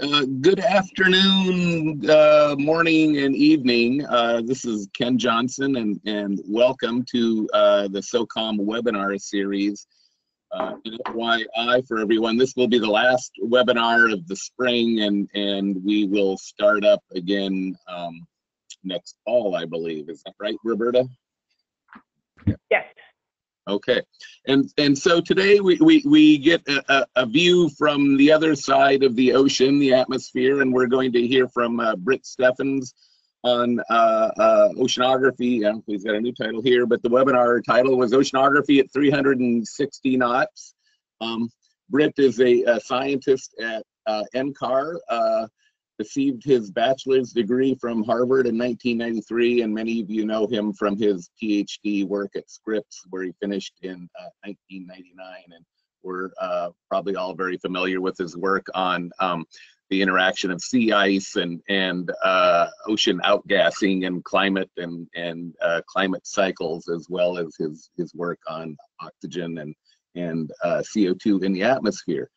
Uh, good afternoon, uh, morning, and evening. Uh, this is Ken Johnson, and, and welcome to uh, the SOCCOM webinar series. Uh, FYI for everyone, this will be the last webinar of the spring, and, and we will start up again um, next fall, I believe. Is that right, Roberta? Yes. Okay, and and so today we we, we get a, a, view from the other side of the ocean, the atmosphere, and we're going to hear from uh, Britt Stephens on uh, uh, oceanography. Yeah, he's got a new title here, but the webinar title was Oceanography at 360 Knots. Um, Britt is a, a scientist at uh, NCAR. Received his bachelor's degree from Harvard in 1993, and many of you know him from his PhD work at Scripps, where he finished in uh, 1999. And we're uh, probably all very familiar with his work on um, the interaction of sea ice and and uh, ocean outgassing and climate and and uh, climate cycles, as well as his his work on oxygen and and uh, CO2 in the atmosphere.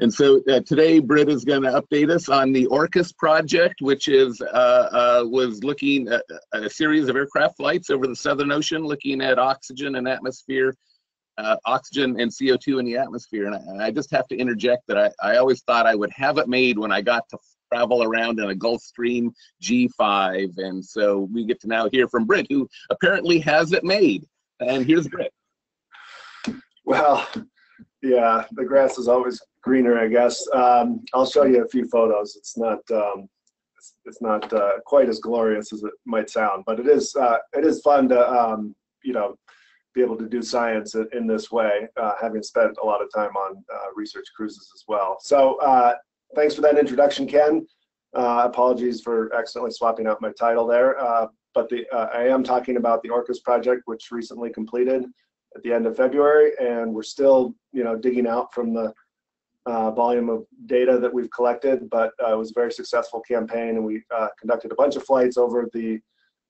And so uh, today, Britt is going to update us on the ORCAS project, which is uh, uh, was looking at a series of aircraft flights over the Southern Ocean, looking at oxygen and atmosphere, uh, oxygen and CO2 in the atmosphere. And I, and I, just have to interject that I, I always thought I would have it made when I got to travel around in a Gulfstream G5. And so we get to now hear from Britt, who apparently has it made. And here's Britt. Well, yeah, the grass is always greener, I guess. Um, I'll show you a few photos. It's not um, it's, it's, not uh, quite as glorious as it might sound, but it is uh, it is fun to um, you know be able to do science in, in this way, uh, having spent a lot of time on uh, research cruises as well. So uh, thanks for that introduction, Ken. Uh, apologies for accidentally swapping out my title there, but the I am talking about the ORCAS project, which recently completed at the end of February, and we're still, you know, digging out from the uh, volume of data that we've collected, but uh, it was a very successful campaign, and we uh, conducted a bunch of flights over the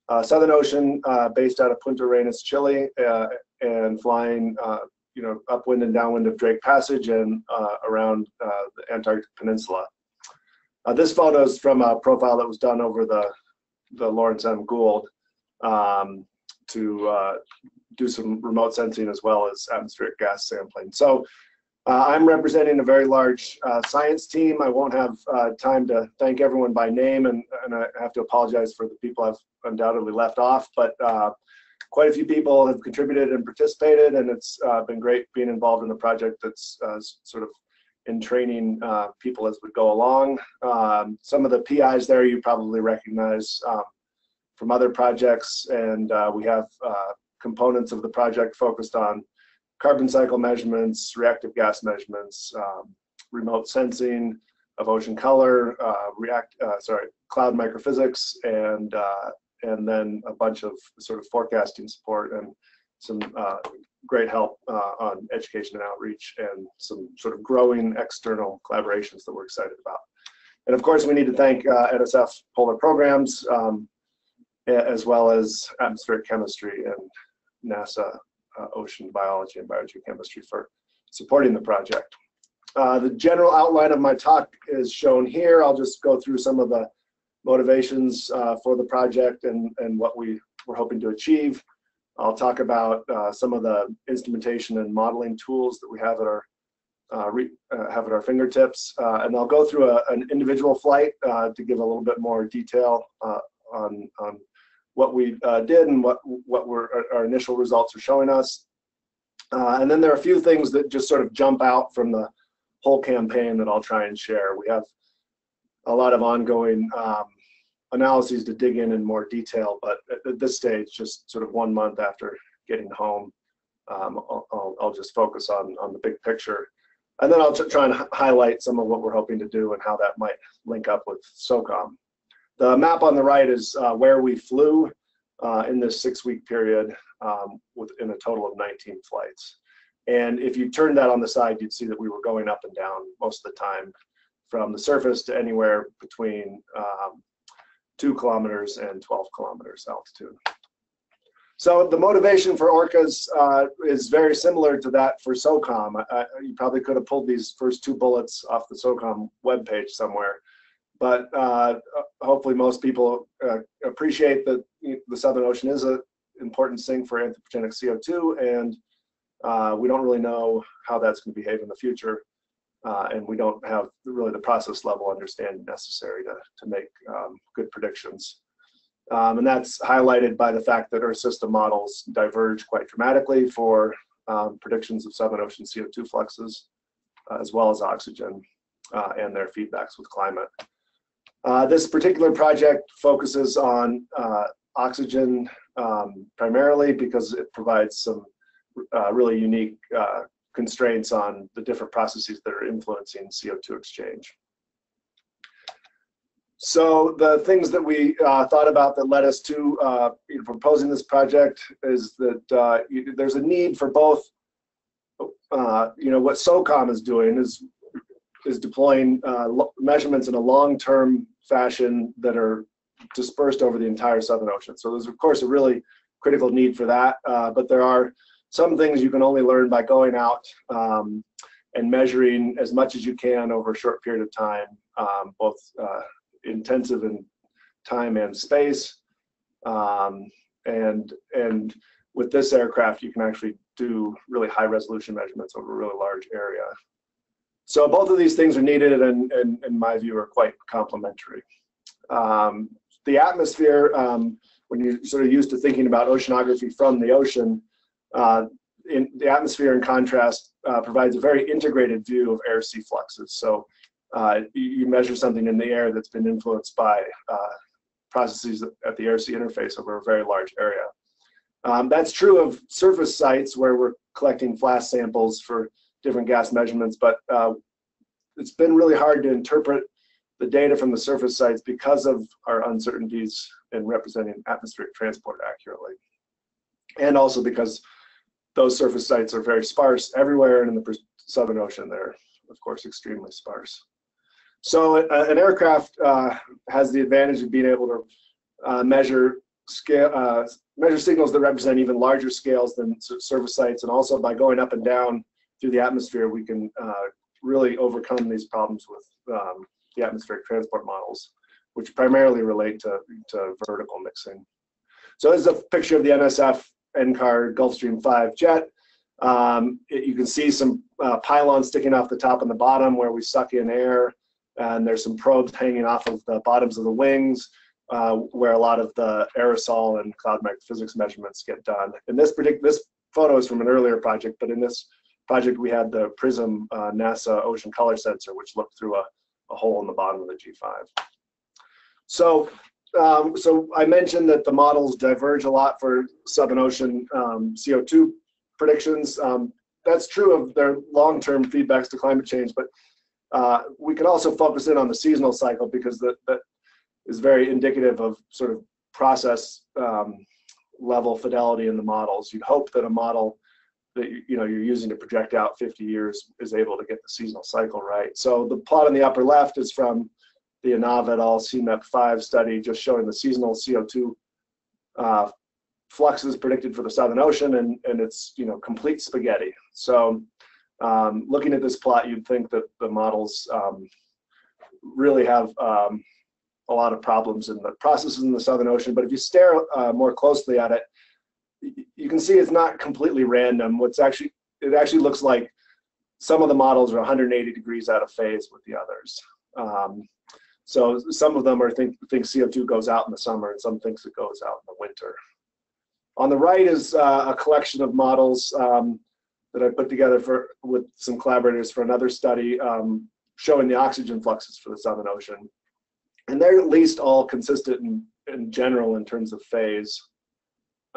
uh, Southern Ocean, uh, based out of Punta Arenas, Chile, uh, and flying, you know, upwind and downwind of Drake Passage and around the Antarctic Peninsula. this photo is from a profile that was done over the the Lawrence M. Gould um, to do some remote sensing as well as atmospheric gas sampling. So uh, I'm representing a very large uh, science team. I won't have uh, time to thank everyone by name, and, and I have to apologize for the people I've undoubtedly left off, but uh, quite a few people have contributed and participated, and it's uh, been great being involved in a project that's uh, sort of in training people as we go along. Um, some of the PIs there you probably recognize um, from other projects, and we have components of the project focused on carbon cycle measurements, reactive gas measurements, um, remote sensing of ocean color, uh, react, uh, sorry, cloud microphysics, and uh, and then a bunch of sort of forecasting support and some uh, great help uh, on education and outreach and some sort of growing external collaborations that we're excited about. And of course, we need to thank uh, NSF Polar Programs, um, as well as atmospheric chemistry and NASA uh, Ocean Biology and Biogeochemistry for supporting the project. Uh, the general outline of my talk is shown here. I'll just go through some of the motivations uh, for the project and, and what we were hoping to achieve. I'll talk about uh, some of the instrumentation and modeling tools that we have at our uh, uh, have at our fingertips, and I'll go through a, an individual flight to give a little bit more detail on, on what we uh, did and what what were our, initial results are showing us. Uh, and then there are a few things that just sort of jump out from the whole campaign that I'll try and share. We have a lot of ongoing um, analyses to dig in in more detail, but at, at, this stage, just sort of one month after getting home, um, I'll, I'll, just focus on, on the big picture. And then I'll try and highlight some of what we're hoping to do and how that might link up with SOCCOM. The map on the right is uh, where we flew uh, in this six week period um, within a total of 19 flights. And if you turn that on the side, you'd see that we were going up and down most of the time from the surface to anywhere between um, two kilometers and 12 kilometers altitude. So the motivation for ORCAS uh, is very similar to that for SOCCOM. Uh, you probably could have pulled these first two bullets off the SOCCOM webpage somewhere. But uh, hopefully most people uh, appreciate that the Southern Ocean is an important sink for anthropogenic CO2, and uh, we don't really know how that's going to behave in the future. Uh, and we don't have really the process level understanding necessary to, to make um, good predictions. Um, and that's highlighted by the fact that Earth system models diverge quite dramatically for um, predictions of Southern Ocean CO2 fluxes, uh, as well as oxygen uh, and their feedbacks with climate. Uh, this particular project focuses on uh, oxygen um, primarily because it provides some uh, really unique uh, constraints on the different processes that are influencing CO2 exchange. So the things that we uh, thought about that led us to proposing this project is that uh, there's a need for both, uh, you know, what SOCCOM is doing is is deploying uh, measurements in a long-term fashion that are dispersed over the entire Southern Ocean. So there's of course a really critical need for that, uh, but there are some things you can only learn by going out um, and measuring as much as you can over a short period of time, um, both uh, intensive in time and space. Um, and and with this aircraft, you can actually do really high resolution measurements over a really large area. So both of these things are needed and, and in my view, are quite complementary. Um, the atmosphere, um, when you're sort of used to thinking about oceanography from the ocean, uh, in the atmosphere in contrast uh, provides a very integrated view of air sea fluxes. So uh, you measure something in the air that's been influenced by uh, processes at the air sea interface over a very large area. Um, that's true of surface sites where we're collecting flask samples for different gas measurements, but uh, it's been really hard to interpret the data from the surface sites because of our uncertainties in representing atmospheric transport accurately. And also because those surface sites are very sparse everywhere and in the Southern Ocean they're of course extremely sparse. So uh, an aircraft uh, has the advantage of being able to uh, measure scale, uh, measure signals that represent even larger scales than surface sites and also by going up and down through the atmosphere, we can uh, really overcome these problems with um, the atmospheric transport models, which primarily relate to, to vertical mixing. So this is a picture of the NSF NCAR Gulfstream 5 jet. Um, it, you can see some uh, pylons sticking off the top and the bottom where we suck in air, and there's some probes hanging off of the bottoms of the wings uh, where a lot of the aerosol and cloud physics measurements get done. And this this photo is from an earlier project, but in this project, we had the PRISM uh, NASA ocean color sensor, which looked through a, a hole in the bottom of the G5. So, um, so I mentioned that the models diverge a lot for Southern Ocean um, CO2 predictions. Um, that's true of their long-term feedbacks to climate change, but uh, we can also focus in on the seasonal cycle because that, that is very indicative of sort of process um, level fidelity in the models. You'd hope that a model that you know you're using to project out 50 years is able to get the seasonal cycle right. So the plot on the upper left is from the Anav et al. CMIP5 study, just showing the seasonal CO2 uh, fluxes predicted for the Southern Ocean, and and it's you know complete spaghetti. So um, looking at this plot, you'd think that the models um, really have um, a lot of problems in the processes in the Southern Ocean. But if you stare uh, more closely at it, you can see it's not completely random. What's actually, it actually looks like some of the models are 180 degrees out of phase with the others. Um, so some of them are think, think CO2 goes out in the summer and some thinks it goes out in the winter. On the right is uh, a collection of models um, that I put together for with some collaborators for another study um, showing the oxygen fluxes for the Southern Ocean. And they're at least all consistent in, in general in terms of phase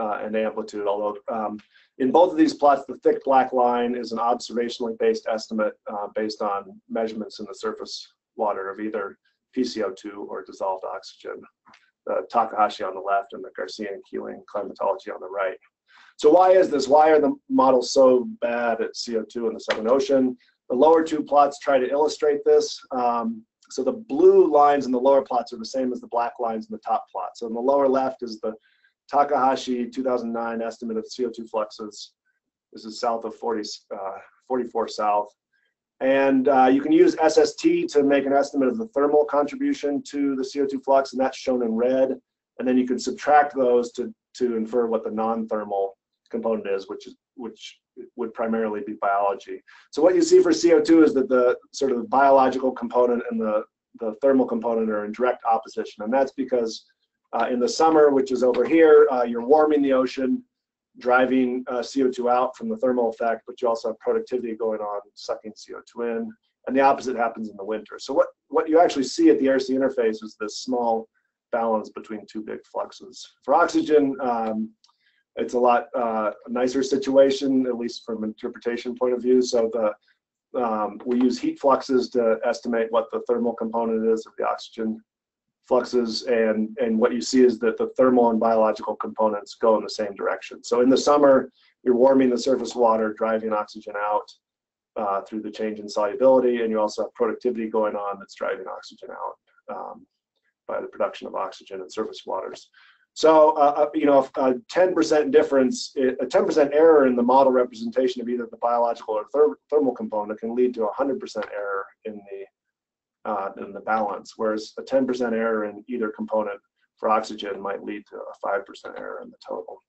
uh, and amplitude, although um, in both of these plots, the thick black line is an observationally based estimate uh, based on measurements in the surface water of either PCO2 or dissolved oxygen. The Takahashi on the left and the Garcia and Keeling climatology on the right. So why is this? Why are the models so bad at CO2 in the Southern Ocean? The lower two plots try to illustrate this. Um, so the blue lines in the lower plots are the same as the black lines in the top plot. So in the lower left is the Takahashi 2009 estimate of CO2 fluxes. This is south of 40, uh, 44 south. And uh, you can use SST to make an estimate of the thermal contribution to the CO2 flux, and that's shown in red. And then you can subtract those to, to infer what the non-thermal component is, which is which would primarily be biology. So what you see for CO2 is that the sort of biological component and the, the thermal component are in direct opposition. And that's because uh, in the summer, which is over here, uh, you're warming the ocean, driving uh, CO2 out from the thermal effect, but you also have productivity going on, sucking CO2 in. And the opposite happens in the winter. So what, what you actually see at the air sea interface is this small balance between two big fluxes. For oxygen, um, it's a lot uh, nicer situation, at least from interpretation point of view. So the um, we use heat fluxes to estimate what the thermal component is of the oxygen fluxes, and and what you see is that the thermal and biological components go in the same direction. So in the summer, you're warming the surface water, driving oxygen out uh, through the change in solubility, and you also have productivity going on that's driving oxygen out um, by the production of oxygen in surface waters. So, uh, uh you know, a 10% difference, a 10% error in the model representation of either the biological or ther thermal component can lead to a 100% error in the, uh, in the balance, whereas a 10% error in either component for oxygen might lead to a 5% error in the total.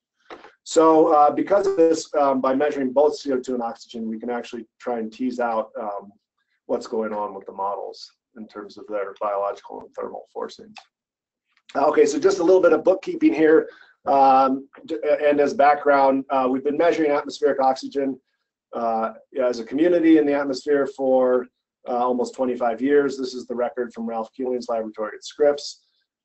So uh, because of this, um, by measuring both CO2 and oxygen, we can actually try and tease out um, what's going on with the models in terms of their biological and thermal forcings. Okay, so just a little bit of bookkeeping here. Um, and as background, uh, we've been measuring atmospheric oxygen uh, as a community in the atmosphere for uh, almost 25 years. This is the record from Ralph Keeling's laboratory at Scripps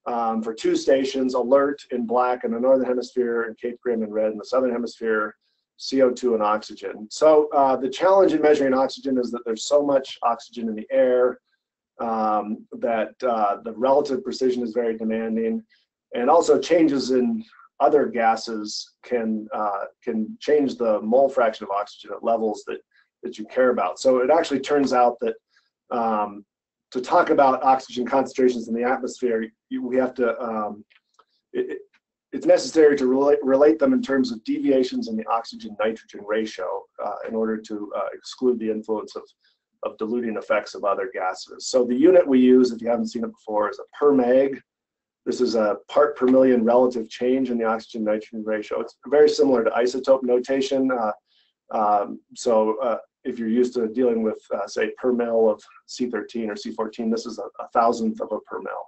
um, for two stations, ALERT in black in the northern hemisphere and Cape Grim in red in the southern hemisphere, CO2 and oxygen. So uh, the challenge in measuring oxygen is that there's so much oxygen in the air um, that uh, the relative precision is very demanding, and also changes in other gases can uh, can change the mole fraction of oxygen at levels that that you care about. So it actually turns out that um, to talk about oxygen concentrations in the atmosphere, you, we have to um, it, it's necessary to relate, relate them in terms of deviations in the oxygen nitrogen ratio uh, in order to uh, exclude the influence of of diluting effects of other gases. So the unit we use, if you haven't seen it before, is a per meg. This is a part per million relative change in the oxygen nitrogen ratio. It's very similar to isotope notation. Uh, um, so uh, if you're used to dealing with, uh, say, per mil of C13 or C14, this is a, a thousandth of a per mil.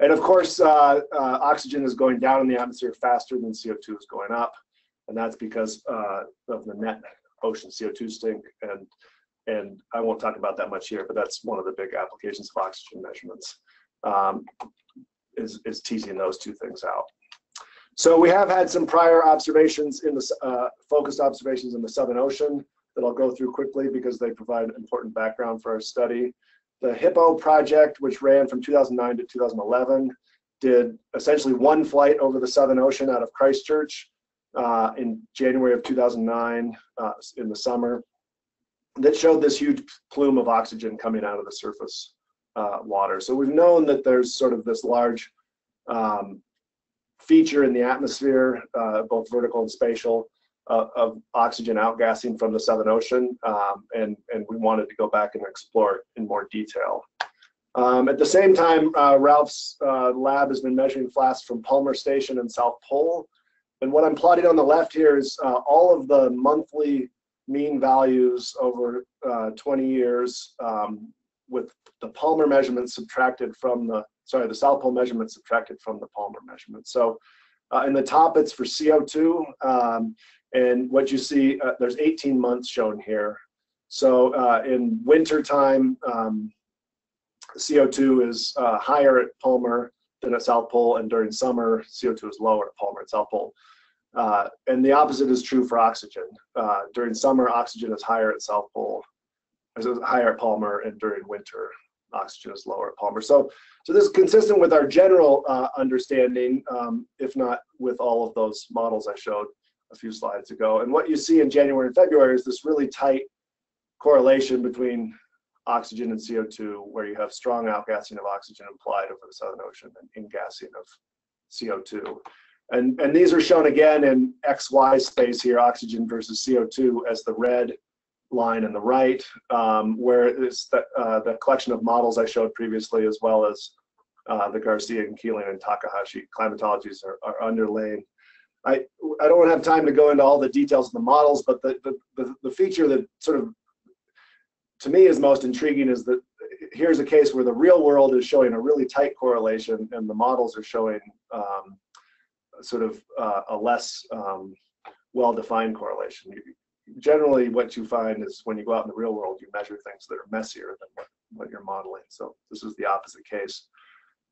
And of course, uh, uh, oxygen is going down in the atmosphere faster than CO2 is going up. And that's because uh, of the net ocean CO2 stink and and I won't talk about that much here, but that's one of the big applications of oxygen measurements, um, is, is teasing those two things out. So we have had some prior observations in the uh, focused observations in the Southern Ocean that I'll go through quickly because they provide important background for our study. The HIPPO project, which ran from 2009 to 2011, did essentially one flight over the Southern Ocean out of Christchurch uh, in January of 2009 uh, in the summer that showed this huge plume of oxygen coming out of the surface uh, water. So we've known that there's sort of this large um, feature in the atmosphere, uh, both vertical and spatial, uh, of oxygen outgassing from the Southern Ocean, um, and, and we wanted to go back and explore it in more detail. Um, at the same time, uh, Ralph's uh, lab has been measuring flasks from Palmer Station and South Pole. And what I'm plotting on the left here is uh, all of the monthly mean values over uh, 20 years um, with the Palmer measurements subtracted from the, sorry, the South Pole measurements subtracted from the Palmer measurement. So uh, in the top, it's for CO2. Um, and what you see, uh, there's 18 months shown here. So uh, in winter time, um, CO2 is uh, higher at Palmer than at South Pole, and during summer, CO2 is lower at Palmer and South Pole. Uh, and the opposite is true for oxygen. Uh, during summer, oxygen is higher at South Pole, higher at Palmer, and during winter, oxygen is lower at Palmer. So, so this is consistent with our general uh, understanding, um, if not with all of those models I showed a few slides ago. And what you see in January and February is this really tight correlation between oxygen and CO2, where you have strong outgassing of oxygen implied over the Southern Ocean and ingassing of CO2. And, and these are shown again in XY space here, oxygen versus CO2 as the red line in the right, um, where the, uh, the collection of models I showed previously, as well as uh, the Garcia and Keeling and Takahashi climatologies are, are underlain. I, I don't have time to go into all the details of the models, but the, the, the, the feature that sort of to me is most intriguing is that here's a case where the real world is showing a really tight correlation and the models are showing um, sort of uh, a less um, well-defined correlation. You, generally, what you find is when you go out in the real world, you measure things that are messier than what, what you're modeling. So this is the opposite case.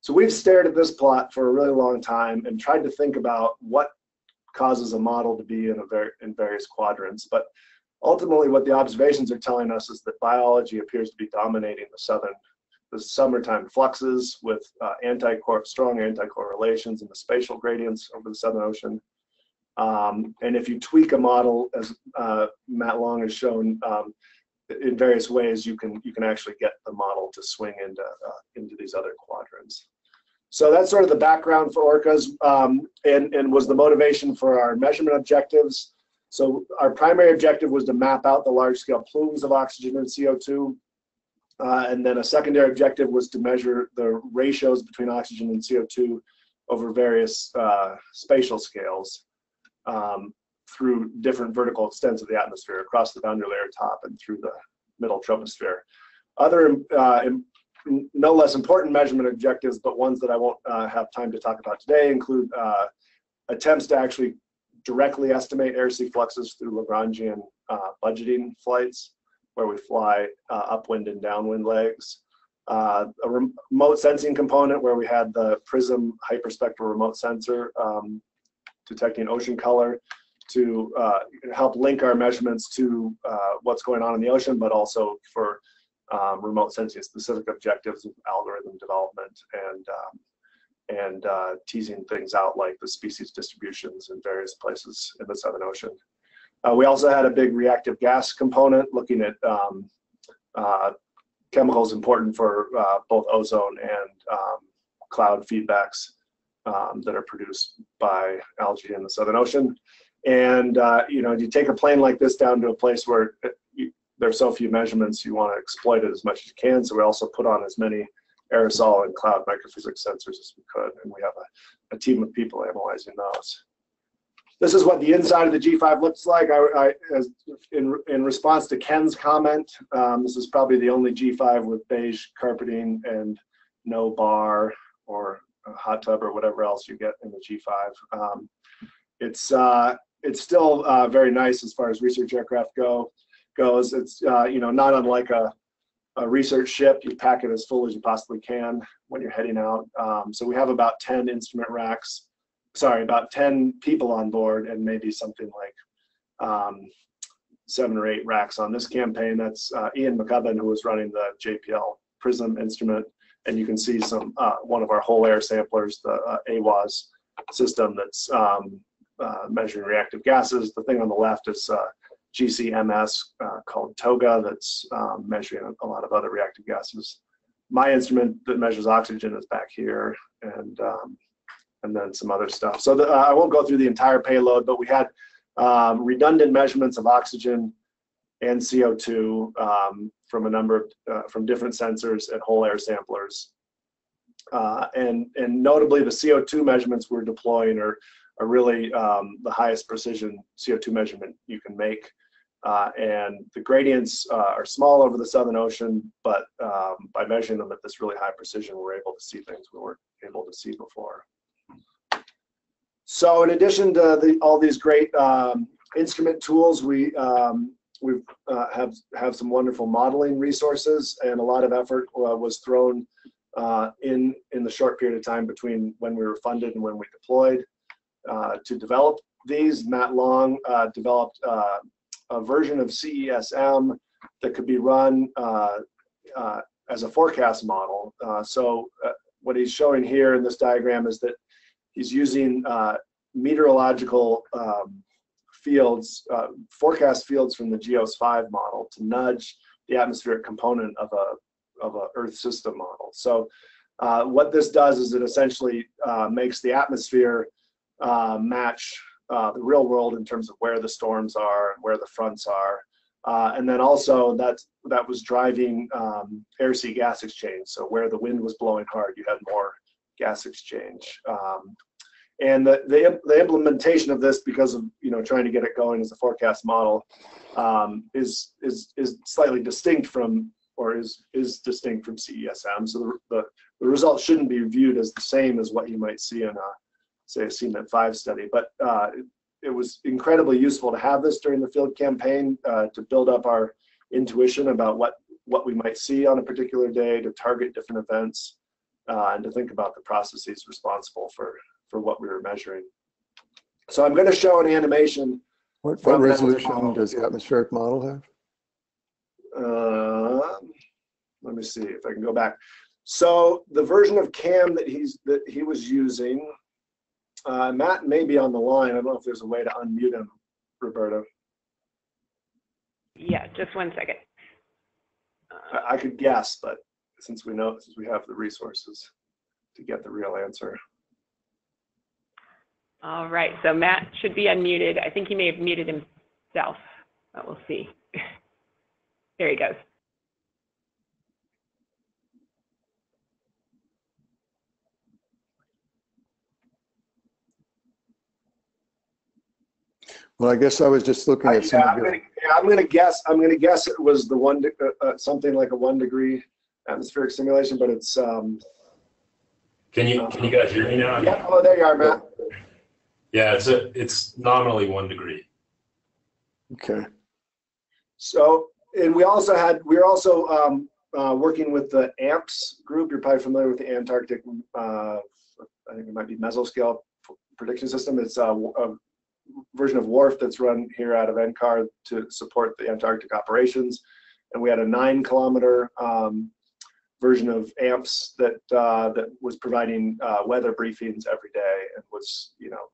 So we've stared at this plot for a really long time and tried to think about what causes a model to be in a very in various quadrants. But ultimately what the observations are telling us is that biology appears to be dominating the southern the summertime fluxes with uh, anti strong anti-correlations in the spatial gradients over the southern ocean. Um, and if you tweak a model, as uh, Matt Long has shown, um, in various ways, you can you can actually get the model to swing into uh, into these other quadrants. So that's sort of the background for orcas, um, and and was the motivation for our measurement objectives. So our primary objective was to map out the large scale plumes of oxygen and CO2. Uh, and then a secondary objective was to measure the ratios between oxygen and CO2 over various uh, spatial scales um, through different vertical extents of the atmosphere across the boundary layer top and through the middle troposphere. Other uh, no less important measurement objectives, but ones that I won't uh, have time to talk about today include uh, attempts to actually directly estimate air-sea fluxes through Lagrangian uh, budgeting flights, where we fly uh, upwind and downwind legs. Uh, a remote sensing component where we had the PRISM hyperspectral remote sensor um, detecting ocean color to uh, help link our measurements to what's going on in the ocean, but also for um, remote sensing specific objectives of algorithm development and um, and uh, teasing things out like the species distributions in various places in the Southern Ocean. Uh, we also had a big reactive gas component looking at um, uh, chemicals important for uh, both ozone and um, cloud feedbacks um, that are produced by algae in the Southern Ocean. And uh, you know, you take a plane like this down to a place where you, there are so few measurements, you want to exploit it as much as you can. So we also put on as many aerosol and cloud microphysics sensors as we could, and we have a, a team of people analyzing those. This is what the inside of the G5 looks like. I, I as in, in response to Ken's comment, um, this is probably the only G5 with beige carpeting and no bar or hot tub or whatever else you get in the G5. Um, it's uh, it's still uh, very nice as far as research aircraft go goes. It's uh, you know not unlike a a research ship, you pack it as full as you possibly can when you're heading out. Um, so we have about 10 instrument racks, sorry, about 10 people on board and maybe something like um, seven or eight racks on this campaign. That's uh, Ian McCubbin, who was running the JPL PRISM instrument. And you can see some uh, one of our whole air samplers, the uh, AWAS system that's um, uh, measuring reactive gases. The thing on the left is uh, GCMS uh, called TOGA that's um, measuring a lot of other reactive gases. My instrument that measures oxygen is back here, and um, and then some other stuff. So the, uh, I won't go through the entire payload, but we had um, redundant measurements of oxygen and CO2 um, from a number of uh, from different sensors and whole air samplers. Uh, and and notably, the CO2 measurements we're deploying are are really um, the highest precision CO2 measurement you can make. Uh, and the gradients uh, are small over the Southern Ocean, but um, by measuring them at this really high precision, we're able to see things we weren't able to see before. So in addition to the, all these great um, instrument tools, we um, we uh, have have some wonderful modeling resources, and a lot of effort uh, was thrown uh, in in the short period of time between when we were funded and when we deployed uh, to develop these. Matt Long developed a version of CESM that could be run uh, uh, as a forecast model. Uh, so uh, what he's showing here in this diagram is that he's using uh, meteorological um, fields, uh, forecast fields from the GEOS 5 model to nudge the atmospheric component of a of a Earth system model. So what this does is it essentially makes the atmosphere match uh, the real world in terms of where the storms are and where the fronts are, Uh, and then also that that was driving um, air sea gas exchange. So where the wind was blowing hard, you had more gas exchange. Um, and the, the, the implementation of this, because of you know trying to get it going as a forecast model, um, is is is slightly distinct from or is is distinct from CESM. So the, the, the results shouldn't be viewed as the same as what you might see in a say a CMIP 5 study. But uh, it, it, was incredibly useful to have this during the field campaign uh, to build up our intuition about what what we might see on a particular day, to target different events, uh, and to think about the processes responsible for for what we were measuring. So I'm going to show an animation. What, what resolution model. does the atmospheric model have? Uh, let me see if I can go back. So the version of CAM that he's that he was using, uh, Matt may be on the line. I don't know if there's a way to unmute him, Roberta. Yeah, just one second. Uh, I, I could guess, but since we know, since we have the resources to get the real answer. All right, so Matt should be unmuted. I think he may have muted himself, but we'll see. There he goes. Well, I guess I was just looking I, at some yeah, of I'm your, gonna, yeah, I'm gonna guess. I'm gonna guess it was the one, de- uh, uh, something like a one degree atmospheric simulation, but it's um. Can you, can you guys hear me now? Yeah. Oh, there you are, Matt. Yeah, it's a, it's nominally one degree. okay. So, and we also had, we were also um, uh, working with the AMPS group. You're probably familiar with the Antarctic, uh, I think it might be mesoscale prediction system. It's a, a version of WRF that's run here out of NCAR to support the Antarctic operations. And we had a nine kilometer um, version of AMPS that uh, that was providing uh, weather briefings every day and was, you know,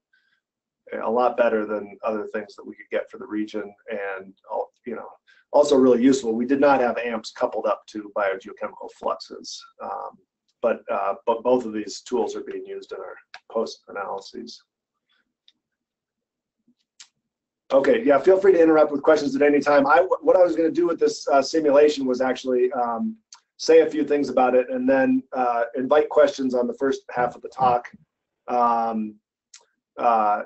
a lot better than other things that we could get for the region and you know also really useful we did not have amps coupled up to biogeochemical fluxes um, but uh, but both of these tools are being used in our post analyses okay yeah feel free to interrupt with questions at any time i what i was going to do with this uh, simulation was actually um, say a few things about it and then uh, invite questions on the first half of the talk um, uh,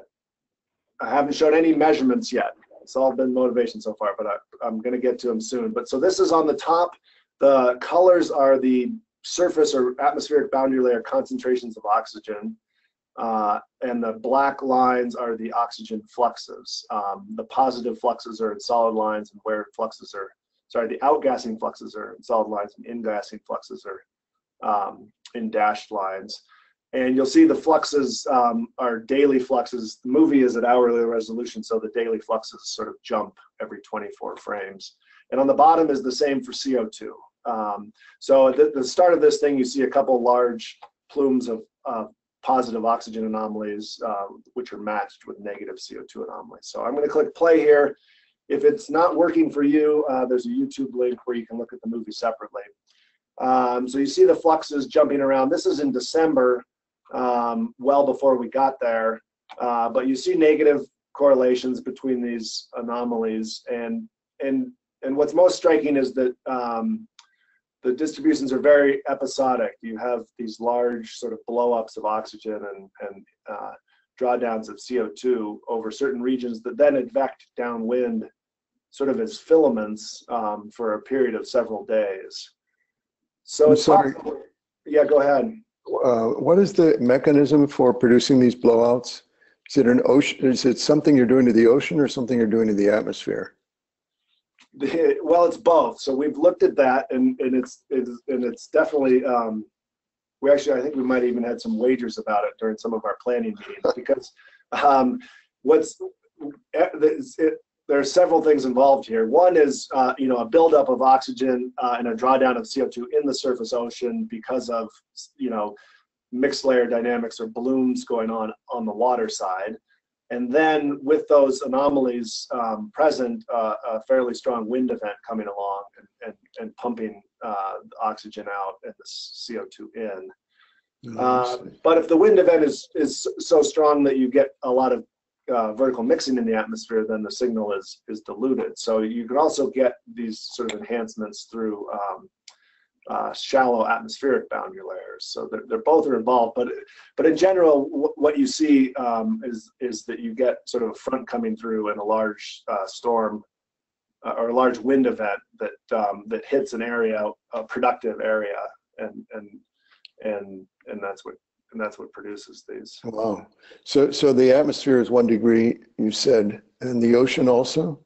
I haven't shown any measurements yet. It's all been motivation so far, but I, I'm going to get to them soon. But so this is on the top. The colors are the surface or atmospheric boundary layer concentrations of oxygen. Uh, and the black lines are the oxygen fluxes. Um, the positive fluxes are in solid lines, and where fluxes are, sorry, the outgassing fluxes are in solid lines, and ingassing fluxes are um, in dashed lines and you'll see the fluxes um, are daily fluxes. The movie is at hourly resolution, so the daily fluxes sort of jump every 24 frames. And on the bottom is the same for CO2. Um, so at the, the start of this thing, you see a couple large plumes of uh, positive oxygen anomalies, uh, which are matched with negative CO2 anomalies. So I'm going to click play here. If it's not working for you, uh, there's a YouTube link where you can look at the movie separately. Um, so you see the fluxes jumping around. This is in December um, well before we got there. Uh, but you see negative correlations between these anomalies, and and and what's most striking is that um, the distributions are very episodic. You have these large sort of blowups of oxygen and and uh, drawdowns of CO2 over certain regions that then advect downwind, sort of as filaments um, for a period of several days. So it's sorry. possible- Yeah, go ahead. Uh, What is the mechanism for producing these blowouts? Is it an ocean, is it something you're doing to the ocean or something you're doing to the atmosphere? Well, it's both. So we've looked at that, and and it's it's and it's definitely. Um, we actually, I think we might even had some wagers about it during some of our planning meetings because um, what's eh, it, there are several things involved here. One is uh, you know a buildup of oxygen uh, and a drawdown of CO2 in the surface ocean because of you know mixed layer dynamics or blooms going on on the water side. And then with those anomalies um, present, uh, a fairly strong wind event coming along and, and, and pumping uh, oxygen out and the CO2 in. Uh, but if the wind event is, is so strong that you get a lot of uh, vertical mixing in the atmosphere, then the signal is is diluted. So you can also get these sort of enhancements through um, uh, shallow atmospheric boundary layers. So they're, they're both are involved, but but in general, what you see um, is is that you get sort of a front coming through and a large uh, storm uh, or a large wind event that um, that hits an area, a productive area, and and and and that's what and that's what produces these. Wow. So, so the atmosphere is one degree, you said, and the ocean also?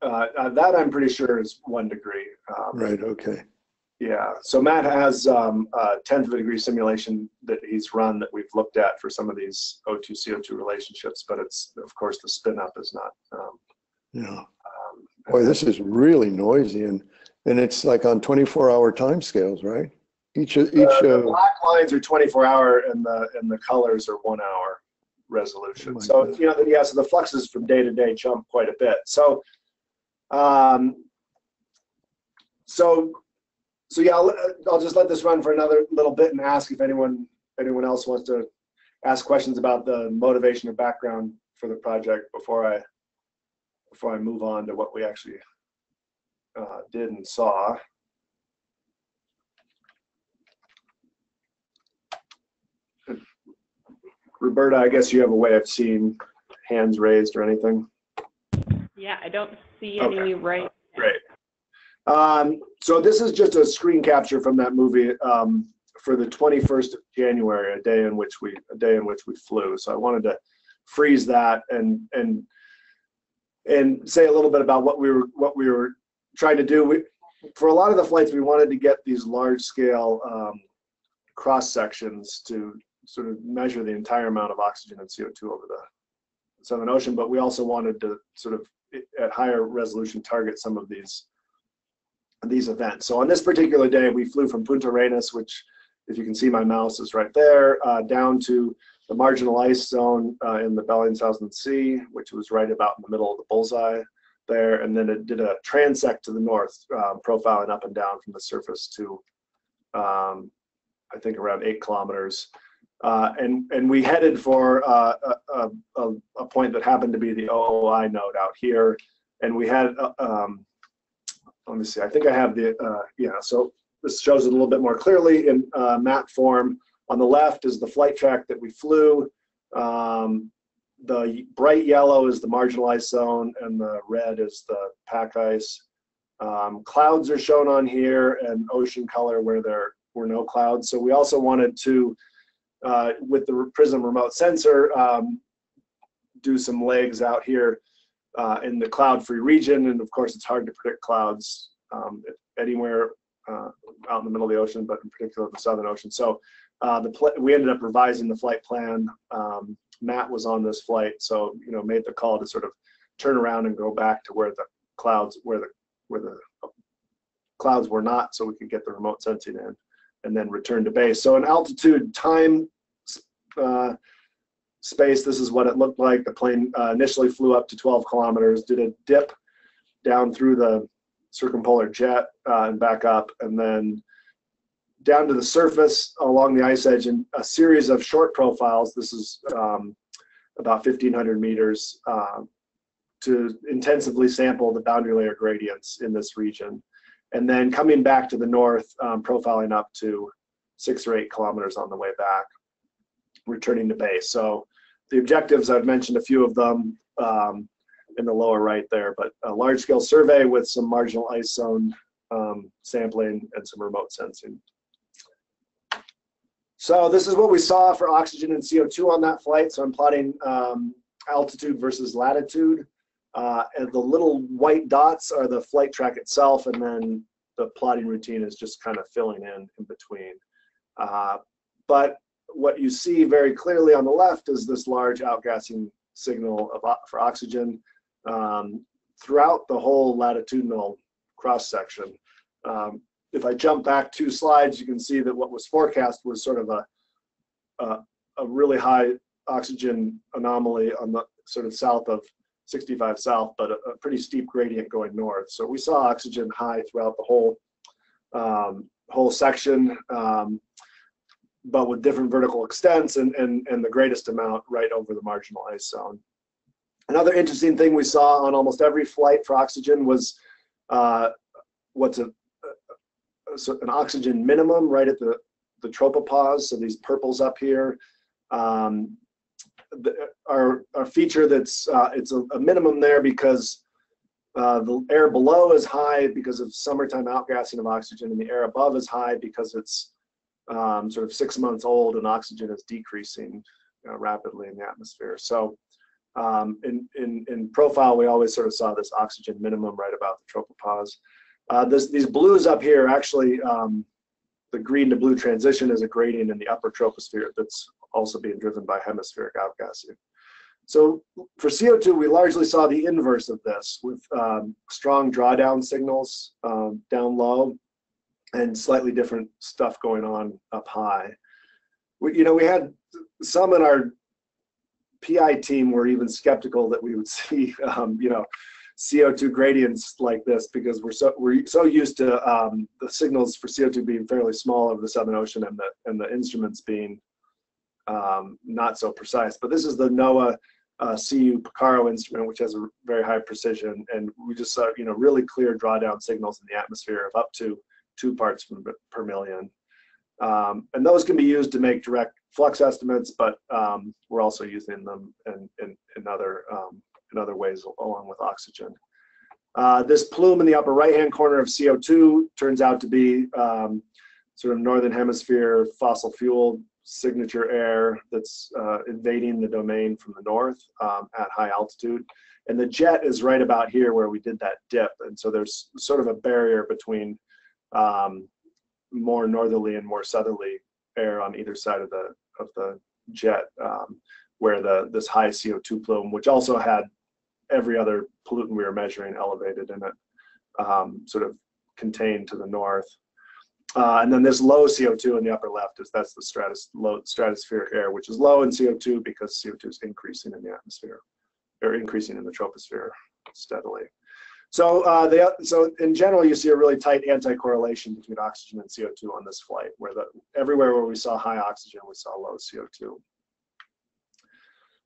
Uh, uh, that I'm pretty sure is one degree. Um, Right, okay. Yeah. So Matt has um, a tenth of a degree simulation that he's run that we've looked at for some of these O2 CO2 relationships, but it's of course the spin up is not. Um, Yeah. um, Boy, this is really noisy and, and it's like on 24 hour timescales, right? Each, of- each, Uh, the uh, black lines are 24 hour and the and the colors are one hour resolution. Oh my so you know, yeah, so the fluxes from day to day jump quite a bit. So, um, so, so yeah, I'll, I'll just let this run for another little bit and ask if anyone anyone else wants to ask questions about the motivation or background for the project before I before I move on to what we actually uh, did and saw. Roberta, I guess you have a way of seeing hands raised or anything. Yeah, I don't see any right. Great. Um, so this is just a screen capture from that movie um, for the 21st of January, a day in which we a day in which we flew. So I wanted to freeze that and and and say a little bit about what we were what we were trying to do. We, for a lot of the flights, we wanted to get these large scale um, cross sections to sort of measure the entire amount of oxygen and CO2 over the Southern Ocean, but we also wanted to sort of at higher resolution target some of these these events. So on this particular day, we flew from Punta Arenas, which if you can see my mouse is right there, uh, down to the marginal ice zone uh, in the Bellingshausen Sea, which was right about in the middle of the bullseye there. And then it did a transect to the north, uh, profiling up and down from the surface to, um, I think around eight kilometers. Uh, and, and we headed for uh, a, a, a point that happened to be the OOI node out here. And we had, uh, um, let me see, I think I have the, uh, yeah, so this shows it a little bit more clearly in uh, map form. On the left is the flight track that we flew. Um, the bright yellow is the marginal ice zone and the red is the pack ice. Um, clouds are shown on here and ocean color where there were no clouds. So we also wanted to, uh, with the Prism remote sensor, um, do some legs out here uh, in the cloud-free region. And of course, it's hard to predict clouds um, anywhere uh, out in the middle of the ocean, but in particular the Southern Ocean. So uh, the we ended up revising the flight plan. Um, Matt was on this flight, so you know made the call to sort of turn around and go back to where the clouds, where the where the clouds were not, so we could get the remote sensing in, and then return to base. So in altitude time uh, space, this is what it looked like. The plane uh, initially flew up to 12 kilometers, did a dip down through the circumpolar jet uh, and back up, and then down to the surface along the ice edge in a series of short profiles. This is um, about 1,500 meters uh, to intensively sample the boundary layer gradients in this region. And then coming back to the north, um, profiling up to six or eight kilometers on the way back, returning to base. So the objectives, I've mentioned a few of them um, in the lower right there, but a large scale survey with some marginal ice zone um, sampling and some remote sensing. So this is what we saw for oxygen and CO2 on that flight. So I'm plotting um, altitude versus latitude. Uh, and the little white dots are the flight track itself, and then the plotting routine is just kind of filling in in between. Uh, but what you see very clearly on the left is this large outgassing signal of, for oxygen um, throughout the whole latitudinal cross section. Um, if I jump back two slides, you can see that what was forecast was sort of a, a, a really high oxygen anomaly on the sort of south of 65 south, but a, a, pretty steep gradient going north. So we saw oxygen high throughout the whole um, whole section. Um, but with different vertical extents and, and, and the greatest amount right over the marginal ice zone. Another interesting thing we saw on almost every flight for oxygen was uh, what's a, a, so an oxygen minimum right at the, the tropopause. So these purples up here. Um, our feature that's, uh, it's a, a minimum there because uh, the air below is high because of summertime outgassing of oxygen, and the air above is high because it's um, sort of six months old and oxygen is decreasing uh, rapidly in the atmosphere. So um, in, in, in profile, we always sort of saw this oxygen minimum right about the tropopause. Uh, this, these blues up here, actually, um, the green to blue transition is a gradient in the upper troposphere that's also being driven by hemispheric outgassing. So for CO2, we largely saw the inverse of this with um, strong drawdown signals um, down low and slightly different stuff going on up high. We, you know, we had some in our PI team were even skeptical that we would see, um, you know, CO2 gradients like this because we're so we're so used to um, the signals for CO2 being fairly small over the Southern Ocean and the and the instruments being um, not so precise. But this is the NOAA uh, CU Picarro instrument, which has a very high precision, and we just saw you know really clear drawdown signals in the atmosphere of up to two parts per million. Um, and those can be used to make direct flux estimates, but um, we're also using them in, in, in other, um, in other ways along with oxygen. Uh, this plume in the upper right-hand corner of CO2 turns out to be um, sort of northern hemisphere fossil fuel signature air that's uh, invading the domain from the north um, at high altitude. And the jet is right about here where we did that dip. And so there's sort of a barrier between um, more northerly and more southerly air on either side of the of the jet, um, where the this high CO2 plume, which also had every other pollutant we were measuring elevated in it, um, sort of contained to the north. Uh, and then this low CO2 in the upper left is that's the stratus, low, stratospheric air, which is low in CO2 because CO2 is increasing in the atmosphere or increasing in the troposphere steadily. So uh, they, so in general, you see a really tight anti-correlation between oxygen and CO2 on this flight, where the everywhere where we saw high oxygen, we saw low CO2.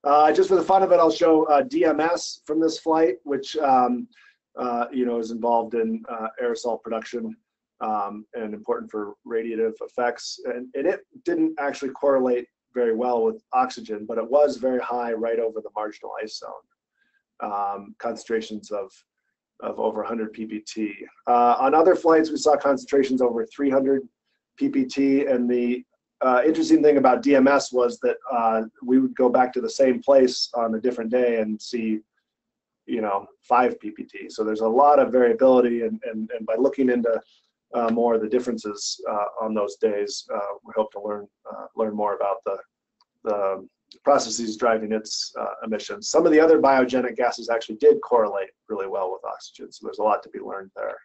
Uh, just for the fun of it, I'll show uh, DMS from this flight, which um, uh, you know is involved in uh, aerosol production um, and important for radiative effects. And, and it didn't actually correlate very well with oxygen, but it was very high right over the marginal ice zone. Um, concentrations of of over 100 ppt. Uh, on other flights, we saw concentrations over 300 ppt, and the uh, interesting thing about DMS was that uh, we would go back to the same place on a different day and see, you know, 5 ppt. So there's a lot of variability, and, and, and by looking into uh, more of the differences uh, on those days, uh, we hope to learn learn more about the the processes driving its uh, emissions. Some of the other biogenic gases actually did correlate really well with oxygen, so there's a lot to be learned there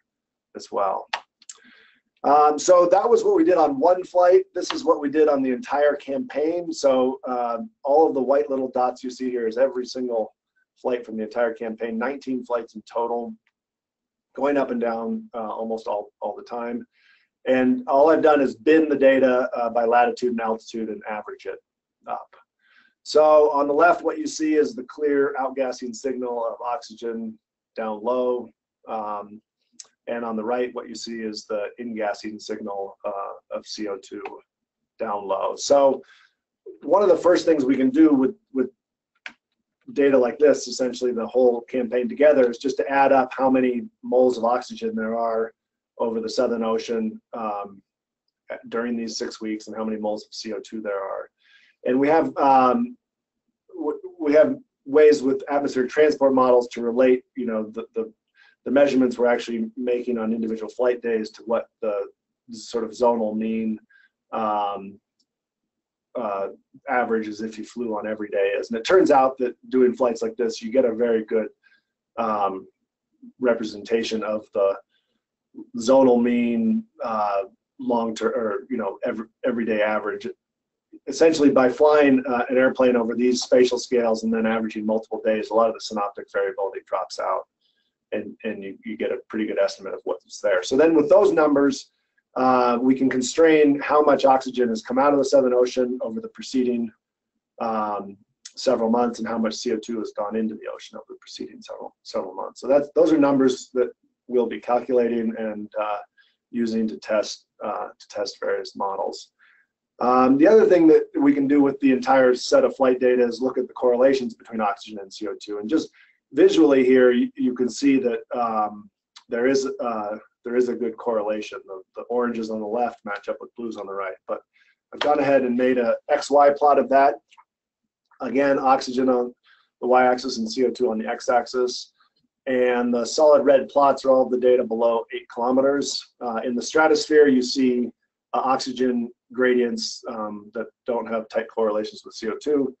as well. Um, so that was what we did on one flight. This is what we did on the entire campaign. So um, all of the white little dots you see here is every single flight from the entire campaign, 19 flights in total, going up and down uh, almost all, all the time. And all I've done is bin the data uh, by latitude and altitude and average it up. So on the left, what you see is the clear outgassing signal of oxygen down low. Um, and on the right, what you see is the ingassing signal uh, of CO2 down low. So one of the first things we can do with, with data like this, essentially the whole campaign together, is just to add up how many moles of oxygen there are over the Southern Ocean um, during these six weeks and how many moles of CO2 there are. And we have um, we have ways with atmospheric transport models to relate, you know, the, the, the measurements we're actually making on individual flight days to what the sort of zonal mean um, uh, average is if you flew on every day is. And it turns out that doing flights like this, you get a very good um, representation of the zonal mean uh, long term or you know every everyday average essentially by flying uh, an airplane over these spatial scales and then averaging multiple days, a lot of the synoptic variability drops out and, and you, you get a pretty good estimate of what's there. So then with those numbers, uh, we can constrain how much oxygen has come out of the Southern Ocean over the preceding um, several months and how much CO2 has gone into the ocean over the preceding several several months. So that's those are numbers that we'll be calculating and uh, using to test uh, to test various models. Um, the other thing that we can do with the entire set of flight data is look at the correlations between oxygen and CO2. And just visually here, you, you can see that um, there is uh, there is a good correlation. The, the oranges on the left match up with blues on the right. But I've gone ahead and made a XY plot of that. Again, oxygen on the y-axis and CO2 on the x-axis. And the solid red plots are all the data below eight kilometers. Uh, in the stratosphere, you see uh, oxygen gradients um, that don't have tight correlations with CO2,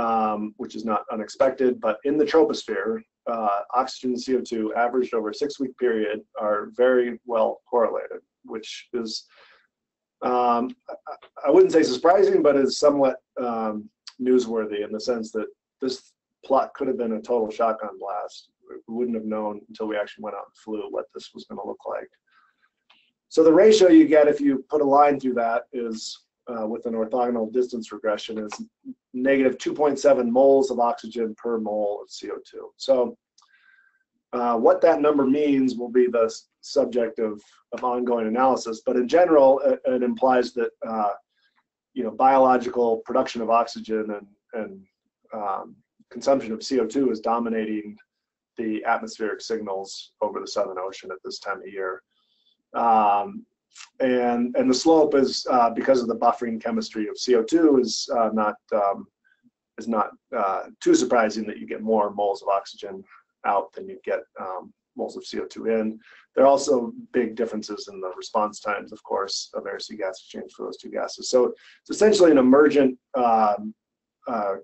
um, which is not unexpected. But in the troposphere, uh, oxygen and CO2 averaged over a six-week period are very well correlated, which is, um, I, I wouldn't say surprising, but is somewhat um, newsworthy in the sense that this plot could have been a total shotgun blast. We wouldn't have known until we actually went out and flew what this was going to look like. So the ratio you get if you put a line through that is uh, with an orthogonal distance regression is negative 2.7 moles of oxygen per mole of CO2. So uh, what that number means will be the subject of, of ongoing analysis. But in general, it, it implies that uh, you know biological production of oxygen and, and um, consumption of CO2 is dominating the atmospheric signals over the Southern Ocean at this time of year. Um, and and the slope is uh, because of the buffering chemistry of CO2 is uh, not um, is not uh, too surprising that you get more moles of oxygen out than you get um, moles of CO2 in. There are also big differences in the response times, of course, of air-sea gas exchange for those two gases. So it's essentially an emergent um, uh,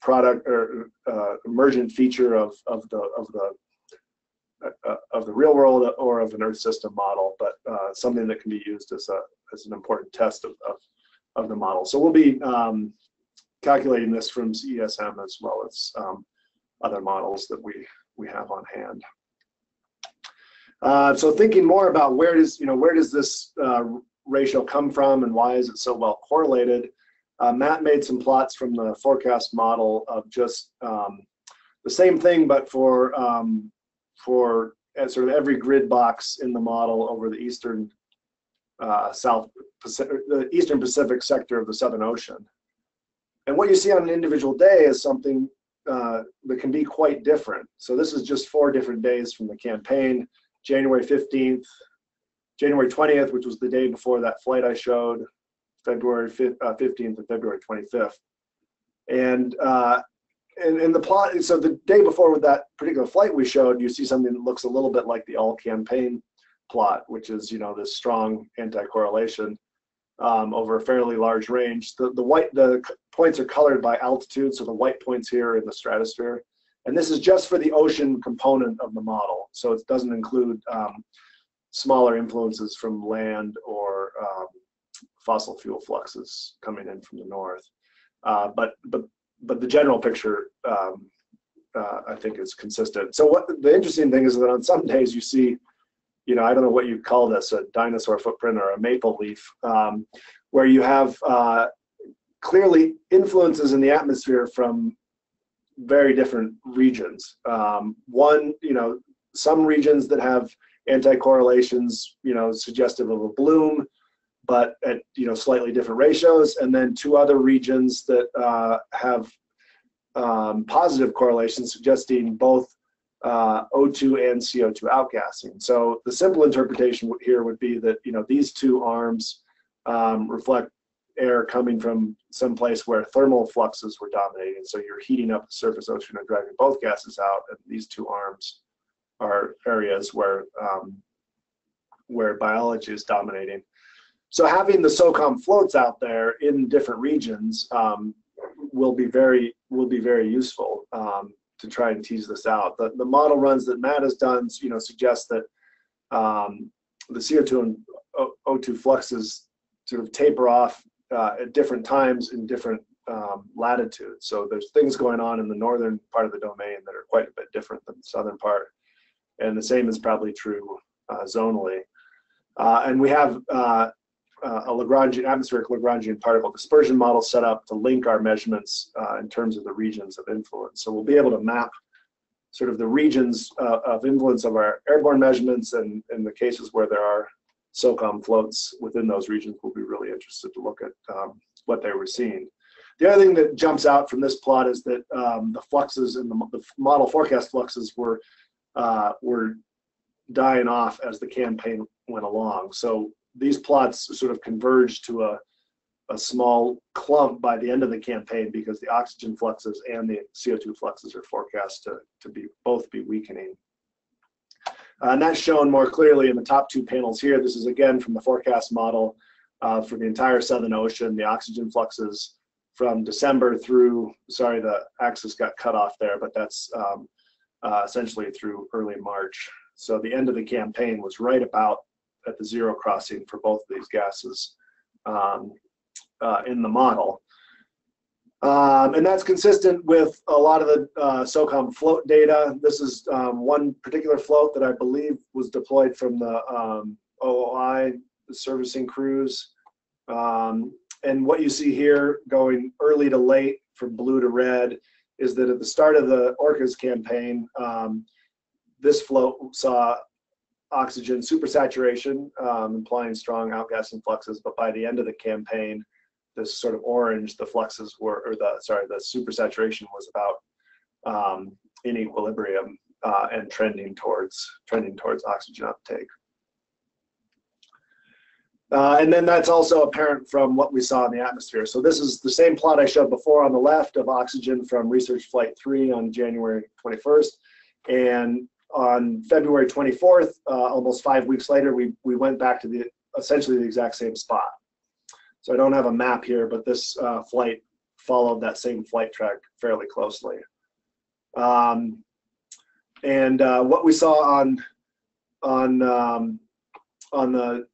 product or uh, emergent feature of of the of the uh, of the real world or of an Earth system model, but uh, something that can be used as a as an important test of of, of the model. So we'll be um, calculating this from ESM as well as um, other models that we we have on hand. Uh, so thinking more about where does you know where does this uh, ratio come from and why is it so well correlated? Uh, Matt made some plots from the forecast model of just um, the same thing, but for um, for sort of every grid box in the model over the eastern uh, South Pacific, the eastern Pacific sector of the Southern Ocean. And what you see on an individual day is something uh, that can be quite different. So this is just four different days from the campaign. January 15th, January 20th, which was the day before that flight I showed, February 15th uh, and February 25th. And uh, and, and the plot, so the day before with that particular flight we showed, you see something that looks a little bit like the all campaign plot, which is, you know, this strong anti-correlation um, over a fairly large range. The, the white, the points are colored by altitude, so the white points here in the stratosphere. And this is just for the ocean component of the model. So it doesn't include um, smaller influences from land or um, fossil fuel fluxes coming in from the north. Uh, but but but the general picture, um, uh, I think, is consistent. So what the interesting thing is that on some days you see, you know, I don't know what you call this, a dinosaur footprint or a maple leaf, um, where you have uh, clearly influences in the atmosphere from very different regions. Um, one, you know, some regions that have anti-correlations, you know, suggestive of a bloom, but at you know slightly different ratios, and then two other regions that uh, have um, positive correlations suggesting both uh, O2 and CO2 outgassing. So the simple interpretation here would be that you know these two arms um, reflect air coming from some place where thermal fluxes were dominating. So you're heating up the surface ocean and driving both gases out, and these two arms are areas where um, where biology is dominating. So having the SOCCOM floats out there in different regions um, will be very will be very useful um, to try and tease this out. The, the model runs that Matt has done, you know, suggest that um, the CO2 and O2 fluxes sort of taper off uh, at different times in different um, latitudes. So there's things going on in the northern part of the domain that are quite a bit different than the southern part. And the same is probably true uh, zonally. Uh, and we have uh, a Lagrangian, atmospheric Lagrangian particle dispersion model set up to link our measurements uh, in terms of the regions of influence. So we'll be able to map sort of the regions uh, of influence of our airborne measurements and in the cases where there are SOCCOM floats within those regions, we'll be really interested to look at um, what they were seeing. The other thing that jumps out from this plot is that um, the fluxes and the, the, model forecast fluxes were uh, were dying off as the campaign went along. So these plots sort of converge to a, a small clump by the end of the campaign because the oxygen fluxes and the CO2 fluxes are forecast to, to be both be weakening. Uh, and that's shown more clearly in the top two panels here. This is again from the forecast model uh, for the entire Southern Ocean, the oxygen fluxes from December through, sorry, the axis got cut off there, but that's um, uh, essentially through early March. So the end of the campaign was right about at the zero crossing for both of these gases um, uh, in the model. Um, and that's consistent with a lot of the uh, SOCCOM float data. This is um, one particular float that I believe was deployed from the um, OOI the servicing cruise. Um, and what you see here going early to late from blue to red is that at the start of the ORCAS campaign, um, this float saw oxygen supersaturation, um, implying strong outgassing fluxes. But by the end of the campaign, this sort of orange, the fluxes were, or the sorry, the supersaturation was about um, in equilibrium uh, and trending towards trending towards oxygen uptake. Uh, and then that's also apparent from what we saw in the atmosphere. So this is the same plot I showed before on the left of oxygen from research flight three on January 21st. And on February 24th, uh, almost five weeks later, we, we went back to the essentially the exact same spot. So I don't have a map here, but this uh, flight followed that same flight track fairly closely. Um, and uh, what we saw on on um, on the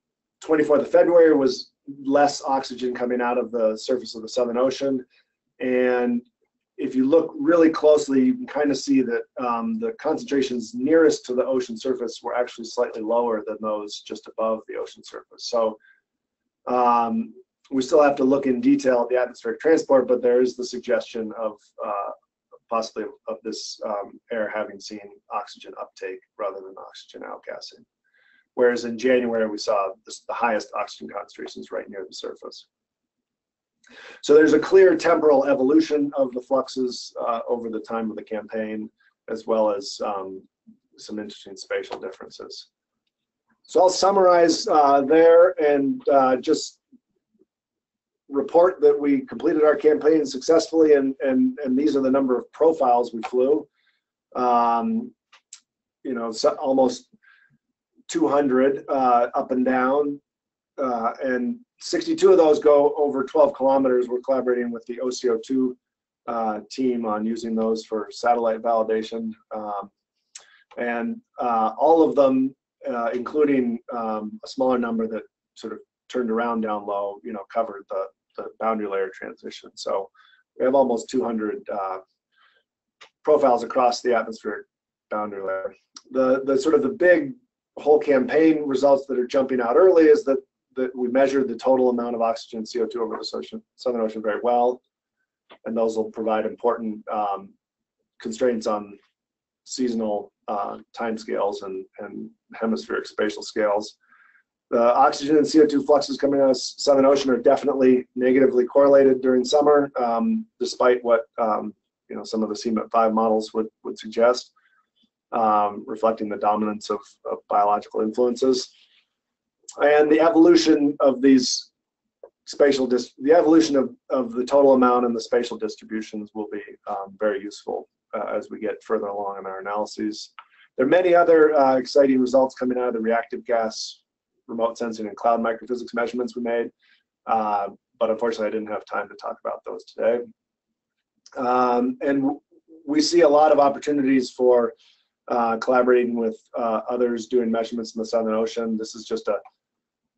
24th of February was less oxygen coming out of the surface of the Southern Ocean. And if you look really closely, you can kind of see that um, the concentrations nearest to the ocean surface were actually slightly lower than those just above the ocean surface. So um, we still have to look in detail at the atmospheric transport, but there is the suggestion of uh, possibly of this um, air having seen oxygen uptake rather than oxygen outgassing whereas in January we saw the highest oxygen concentrations right near the surface. So there's a clear temporal evolution of the fluxes uh, over the time of the campaign, as well as um, some interesting spatial differences. So I'll summarize uh, there and uh, just report that we completed our campaign successfully, and, and, and these are the number of profiles we flew. Um, you know, so almost 200 uh, up and down, uh, and 62 of those go over 12 kilometers. We're collaborating with the OCO2 uh, team on using those for satellite validation. Um, and uh, all of them, uh, including um, a smaller number that sort of turned around down low, you know, covered the, the boundary layer transition. So we have almost 200 uh, profiles across the atmospheric boundary layer. The, the sort of the big whole campaign results that are jumping out early is that, that we measured the total amount of oxygen CO2 over the ocean, Southern Ocean very well. And those will provide important um, constraints on seasonal uh, time scales and, and hemispheric spatial scales. The oxygen and CO2 fluxes coming out of Southern Ocean are definitely negatively correlated during summer, um, despite what um, you know some of the CMIP5 models would, would suggest um, reflecting the dominance of, of, biological influences. And the evolution of these spatial, dis the evolution of, of the total amount and the spatial distributions will be um, very useful uh, as we get further along in our analyses. There are many other uh, exciting results coming out of the reactive gas remote sensing and cloud microphysics measurements we made. Uh, but unfortunately, I didn't have time to talk about those today. Um, and we see a lot of opportunities for uh, collaborating with uh, others doing measurements in the Southern Ocean. This is just a,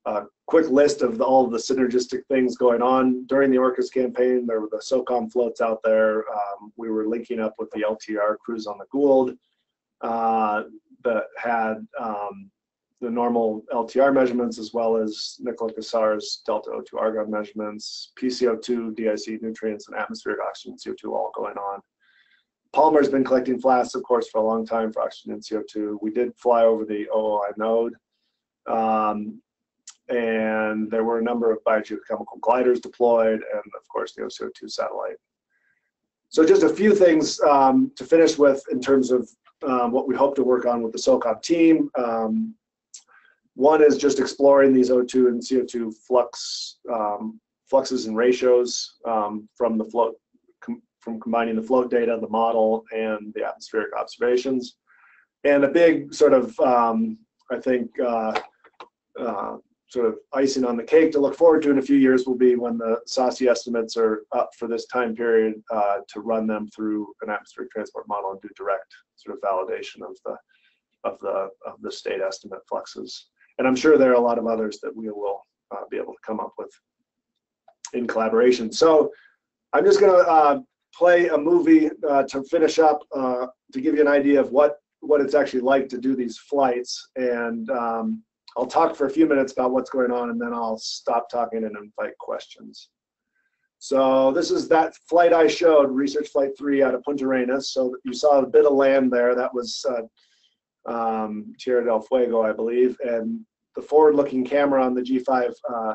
a quick list of the, all of the synergistic things going on during the ORCAS campaign. There were the SOCCOM floats out there. Um, we were linking up with the LTER crews on the Gould uh, that had um, the normal LTER measurements as well as Nicola Cassar's delta O2 argon measurements, PCO2, DIC nutrients, and atmospheric oxygen CO2 all going on. Palmer's been collecting flasks, of course, for a long time for oxygen and CO2. We did fly over the OOI node. Um, and there were a number of biogeochemical gliders deployed, and of course, the OCO2 satellite. So just a few things um, to finish with in terms of um, what we hope to work on with the SOCCOM team. Um, one is just exploring these O2 and CO2 flux um, fluxes and ratios um, from the float com from combining the float data, the model, and the atmospheric observations. And a big sort of, um, I think, uh, uh, sort of icing on the cake to look forward to in a few years will be when the SOSE estimates are up for this time period uh, to run them through an atmospheric transport model and do direct sort of validation of the of the of the state estimate fluxes. And I'm sure there are a lot of others that we will uh, be able to come up with in collaboration. So I'm just going to uh, play a movie uh, to finish up uh, to give you an idea of what what it's actually like to do these flights and um, I'll talk for a few minutes about what's going on and then I'll stop talking and invite questions. So this is that flight I showed, Research Flight 3 out of Punta Arenas. So you saw a bit of land there. That was uh, um, Tierra del Fuego, I believe. And the forward-looking camera on the G5 uh,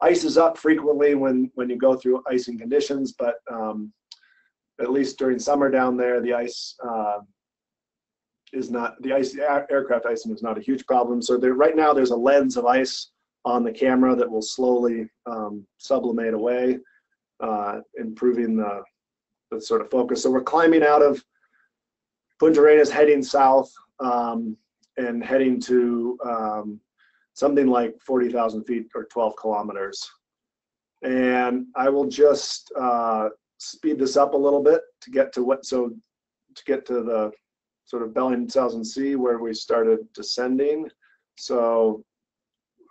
ices up frequently when, when you go through icing conditions, but um, at least during summer down there, the ice uh, is not the ice aircraft icing is not a huge problem. So there right now there's a lens of ice on the camera that will slowly um, sublimate away, uh, improving the, the sort of focus. So we're climbing out of Punta Arenas, heading south um, and heading to um, something like 40,000 feet or 12 kilometers. And I will just uh, speed this up a little bit to get to what so to get to the sort of Bellingshausen Sea where we started descending. So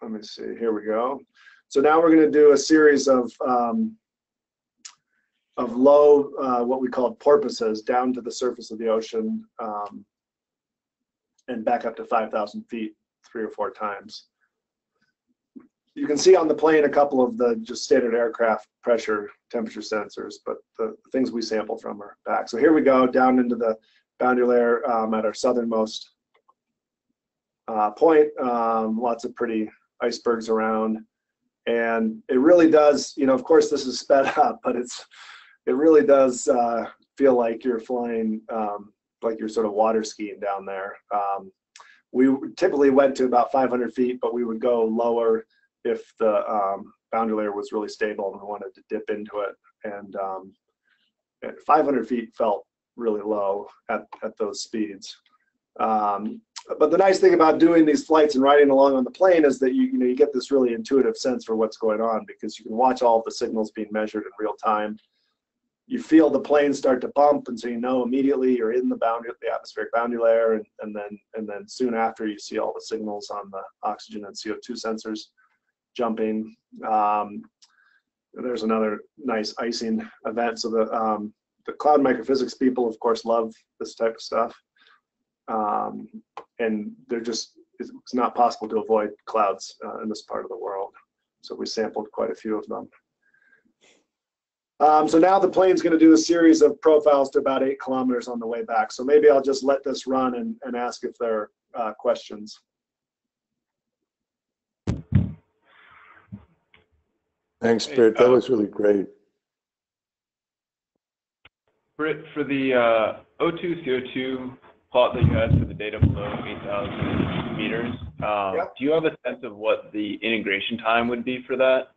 let me see, here we go. So now we're going to do a series of um, of low, uh, what we call porpoises, down to the surface of the ocean um, and back up to 5,000 feet three or four times. You can see on the plane a couple of the just standard aircraft pressure temperature sensors, but the things we sample from are back. So here we go down into the boundary layer um, at our southernmost uh, point. Um, lots of pretty icebergs around. And it really does, you know, of course this is sped up, but it's, it really does uh, feel like you're flying, um, like you're sort of water skiing down there. Um, we typically went to about 500 feet, but we would go lower if the um, boundary layer was really stable and we wanted to dip into it. And um, 500 feet felt really low at, at those speeds. Um, but the nice thing about doing these flights and riding along on the plane is that you, you know you get this really intuitive sense for what's going on because you can watch all the signals being measured in real time. You feel the plane start to bump, and so you know immediately you're in the boundary, the atmospheric boundary layer, and, and then and then soon after you see all the signals on the oxygen and CO2 sensors jumping. Um, there's another nice icing event. So the um, the cloud microphysics people, of course, love this type of stuff. Um, and they're just, it's not possible to avoid clouds uh, in this part of the world. So we sampled quite a few of them. Um, so now the plane's going to do a series of profiles to about eight kilometers on the way back. So maybe I'll just let this run and, and ask if there are uh, questions. Thanks, Britt. That was really great. Britt, for the uh, O2 CO2 plot that you had for the data below 8,000 meters, um, Yep. do you have a sense of what the integration time would be for that?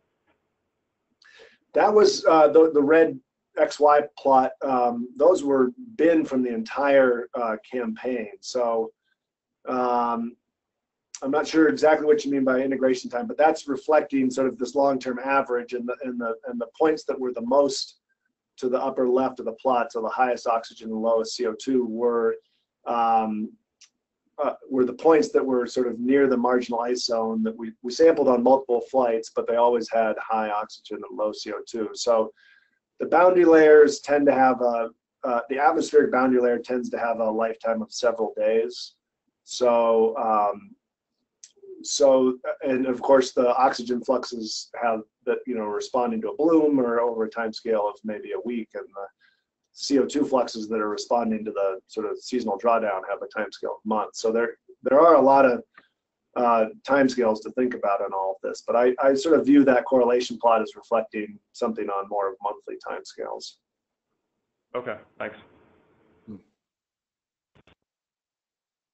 That was uh, the, the red XY plot. Um, those were bin from the entire uh, campaign. So um, I'm not sure exactly what you mean by integration time, but that's reflecting sort of this long-term average and the, and the, and the points that were the most to the upper left of the plot, so the highest oxygen and lowest CO2 were um, uh, were the points that were sort of near the marginal ice zone that we, we sampled on multiple flights, but they always had high oxygen and low CO2. So the boundary layers tend to have a, uh, the atmospheric boundary layer tends to have a lifetime of several days. So um, so, and of course, the oxygen fluxes have that, you know, responding to a bloom or over a time scale of maybe a week, and the CO2 fluxes that are responding to the sort of seasonal drawdown have a time scale of months. So there, there are a lot of uh, timescales to think about in all of this, but I, I sort of view that correlation plot as reflecting something on more of monthly timescales. Okay, thanks.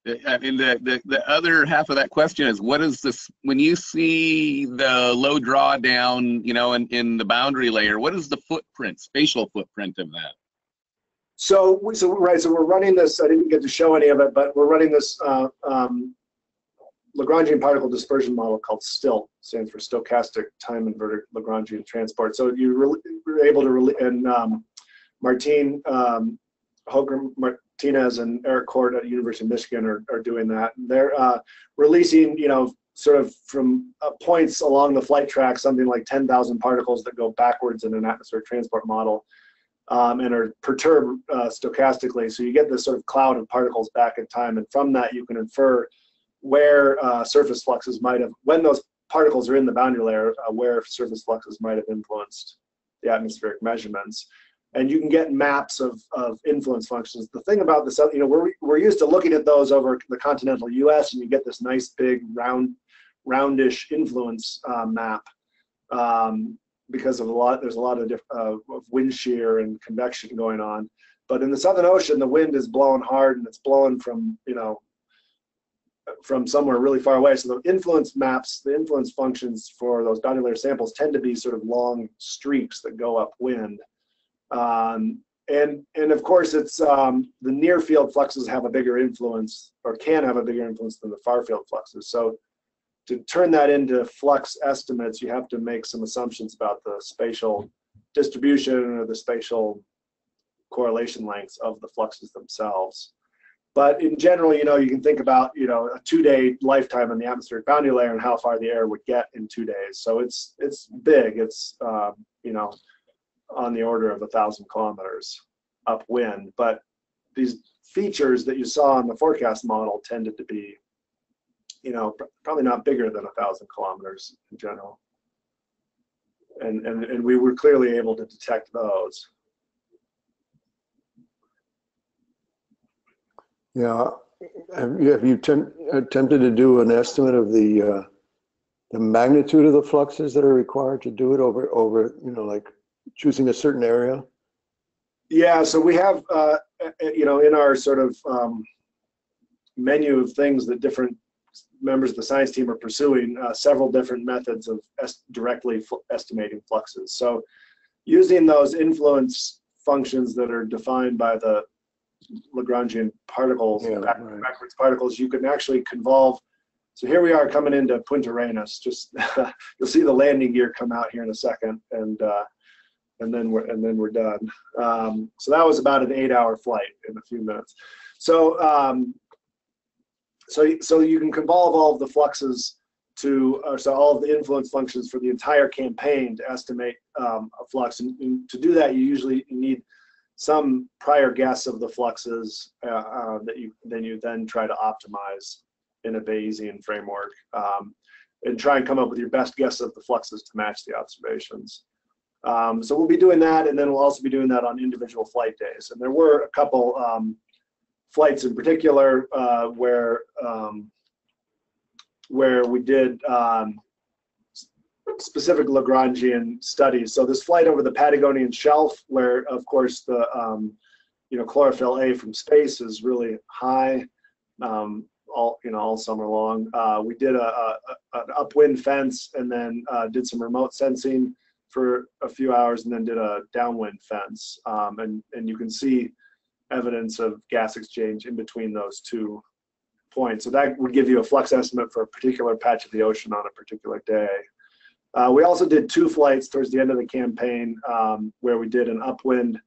I mean, the, the, the other half of that question is what is this, when you see the low drawdown, you know, in, in the boundary layer, what is the footprint, spatial footprint of that? So, so right, so we're running this. I didn't get to show any of it, but we're running this uh, um, Lagrangian particle dispersion model called STILT, stands for Stochastic Time Inverted Lagrangian Transport. So you were able to, and um, Martine um, Hoger Martinez and Eric Kort at University of Michigan are, are doing that. They're uh, releasing, you know, sort of from uh, points along the flight track, something like 10,000 particles that go backwards in an atmospheric transport model um, and are perturbed uh, stochastically. So you get this sort of cloud of particles back in time. And from that, you can infer where uh, surface fluxes might have, when those particles are in the boundary layer, uh, where surface fluxes might have influenced the atmospheric measurements. And you can get maps of, of influence functions. The thing about this, you know, we're, we're used to looking at those over the continental US and you get this nice big round, roundish influence uh, map. Um, because of a lot, there's a lot of, diff, uh, of wind shear and convection going on. But in the Southern Ocean, the wind is blowing hard and it's blowing from, you know, from somewhere really far away. So the influence maps, the influence functions for those boundary layer samples tend to be sort of long streaks that go upwind. Um, and, and of course, it's um, the near field fluxes have a bigger influence or can have a bigger influence than the far field fluxes. So to turn that into flux estimates, you have to make some assumptions about the spatial distribution or the spatial correlation lengths of the fluxes themselves. But in general, you know, you can think about, you know, a two-day lifetime in the atmospheric boundary layer and how far the air would get in two days. So it's it's big. It's um, you know, on the order of a thousand kilometers upwind. But these features that you saw in the forecast model tended to be, you know, pr- probably not bigger than a thousand kilometers in general. And and and we were clearly able to detect those. Yeah, have you, have you tem- attempted to do an estimate of the, uh, the magnitude of the fluxes that are required to do it over, over, you know, like choosing a certain area? Yeah, so we have, uh, you know, in our sort of um, menu of things that different members of the science team are pursuing, uh, several different methods of directly estimating fluxes. So using those influence functions that are defined by the Lagrangian particles, Yeah, back- right. backwards particles, you can actually convolve. So here we are coming into Punta Arenas. Just you'll see the landing gear come out here in a second, and uh, and then we're and then we're done. Um, so that was about an eight-hour flight in a few minutes. So um, so so you can convolve all of the fluxes to so all of the influence functions for the entire campaign to estimate um, a flux. And, and to do that, you usually need some prior guess of the fluxes uh, uh, that you then you then try to optimize in a Bayesian framework um, and try and come up with your best guess of the fluxes to match the observations. Um, so we'll be doing that, and then we'll also be doing that on individual flight days. And there were a couple um, flights in particular uh, where um, where we did um, specific Lagrangian studies. So this flight over the Patagonian shelf, where of course the um, you know chlorophyll A from space is really high, um, all you know all summer long. Uh, we did a, a, an upwind fence and then uh, did some remote sensing for a few hours and then did a downwind fence. Um, and and you can see evidence of gas exchange in between those two points. So that would give you a flux estimate for a particular patch of the ocean on a particular day. Uh, we also did two flights towards the end of the campaign um, where we did an upwind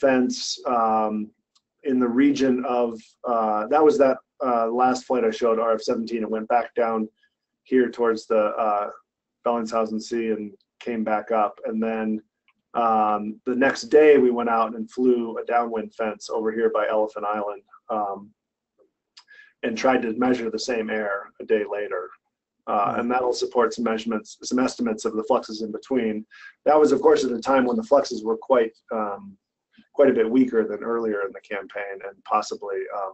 fence um, in the region of, uh, that was that uh, last flight I showed, RF-17. It went back down here towards the uh, Bellingshausen Sea and came back up. And then um, the next day we went out and flew a downwind fence over here by Elephant Island um, and tried to measure the same air a day later. Uh, and that'll support some measurements, some estimates of the fluxes in between. That was, of course, at a time when the fluxes were quite, um, quite a bit weaker than earlier in the campaign and possibly um,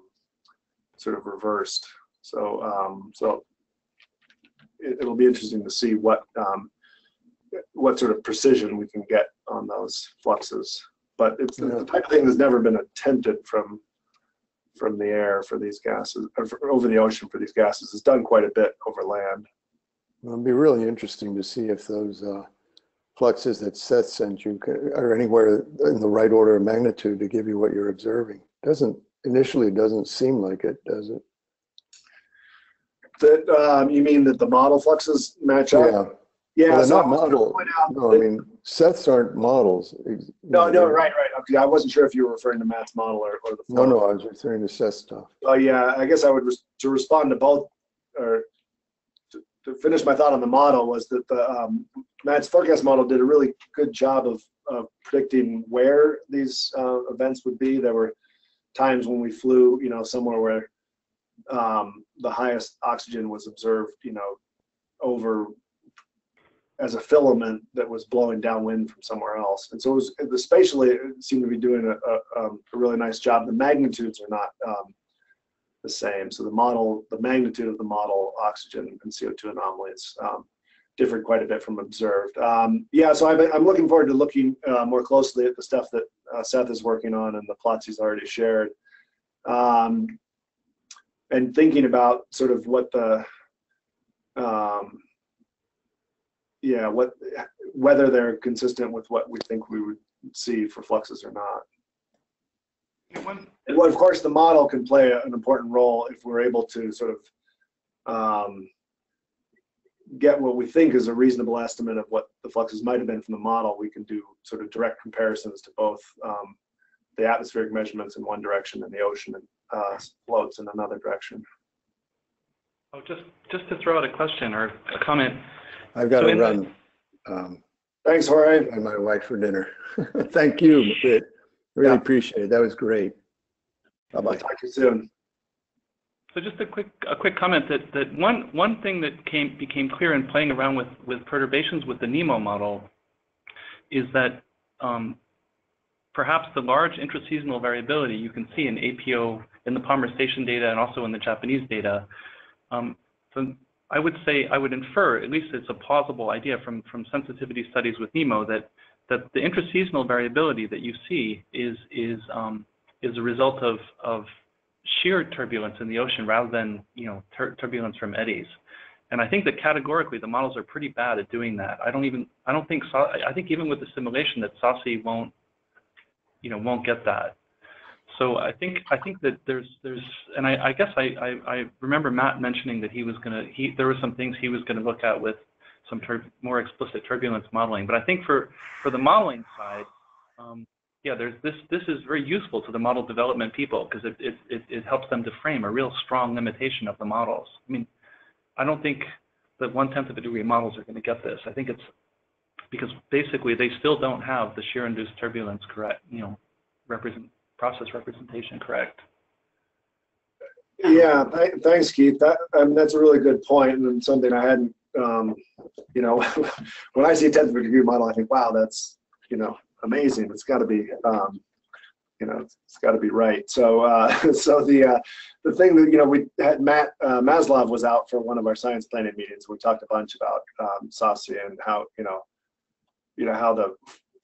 sort of reversed. So, um, so it, it'll be interesting to see what um, what sort of precision we can get on those fluxes. But it's the type of thing that's never been attempted from from the air for these gases, or for- over the ocean for these gases. It's done quite a bit over land. It'll be really interesting to see if those uh, fluxes that Seth sent you are anywhere in the right order of magnitude to give you what you're observing. Doesn't, initially, it doesn't seem like it, does it? That um, you mean that the model fluxes match up? Yeah. Well, they're so not I was gonna model. point out no, I mean, Seth's aren't models. No, no, right, right. Okay, I wasn't sure if you were referring to Matt's model or, or the. No, no, I was referring to Seth's stuff. Oh, yeah, I guess I would, res- to respond to both, or to, to finish my thought on the model was that the, um, Matt's forecast model did a really good job of, of predicting where these, uh, events would be. There were times when we flew, you know, somewhere where, um, the highest oxygen was observed, you know, over as a filament that was blowing downwind from somewhere else. And so it was, the spatially, it seemed to be doing a, a, um, a really nice job. The magnitudes are not um, the same. So the model, the magnitude of the model oxygen and CO2 anomalies um, differed quite a bit from observed. Um, yeah, so I've, I'm looking forward to looking uh, more closely at the stuff that uh, Seth is working on and the plots he's already shared. Um, and thinking about sort of what the, um, yeah, what, whether they're consistent with what we think we would see for fluxes or not. Well, of course, the model can play an important role if we're able to sort of um, get what we think is a reasonable estimate of what the fluxes might have been from the model. We can do sort of direct comparisons to both um, the atmospheric measurements in one direction and the ocean uh, floats in another direction. Oh, just, just to throw out a question or a comment. I've got So to in the- run. Um, Thanks, Jorge. and my wife for dinner. Thank you, Britt. Really Yeah. appreciate it. That was great. I'll Bye-bye. talk to you soon. So just a quick, a quick comment that, that one, one thing that came, became clear in playing around with, with perturbations with the NEMO model is that um, perhaps the large intraseasonal variability you can see in APO, in the Palmer Station data and also in the Japanese data. Um, so I would say, I would infer, at least it's a plausible idea from, from sensitivity studies with NEMO that, that the intraseasonal variability that you see is, is, um, is a result of, of sheer turbulence in the ocean rather than, you know, tur- turbulence from eddies. And I think that categorically the models are pretty bad at doing that. I don't even, I don't think, I think even with the simulation that SOSE won't, you know, won't get that. So I think, I think that there's, there's, and I, I guess I, I, I remember Matt mentioning that he was gonna, he, there were some things he was gonna look at with some tur- more explicit turbulence modeling. But I think for, for the modeling side, um, yeah, there's this, this is very useful to the model development people because it, it, it, it helps them to frame a real strong limitation of the models. I mean, I don't think that one tenth of a degree models are going to get this. I think it's because basically they still don't have the shear induced turbulence correct, you know, represent process representation correct. Yeah, th- thanks, Keith. That, um, that's a really good point and something I hadn't, um, you know, when I see a tenth of a degree model, I think, wow, that's, you know, amazing. It's gotta be, um, you know, it's gotta be right. So, uh, so the, uh, the thing that, you know, we had Matt, uh, Mazloff was out for one of our science planning meetings. We talked a bunch about, um, SOSE and how, you know, you know, how the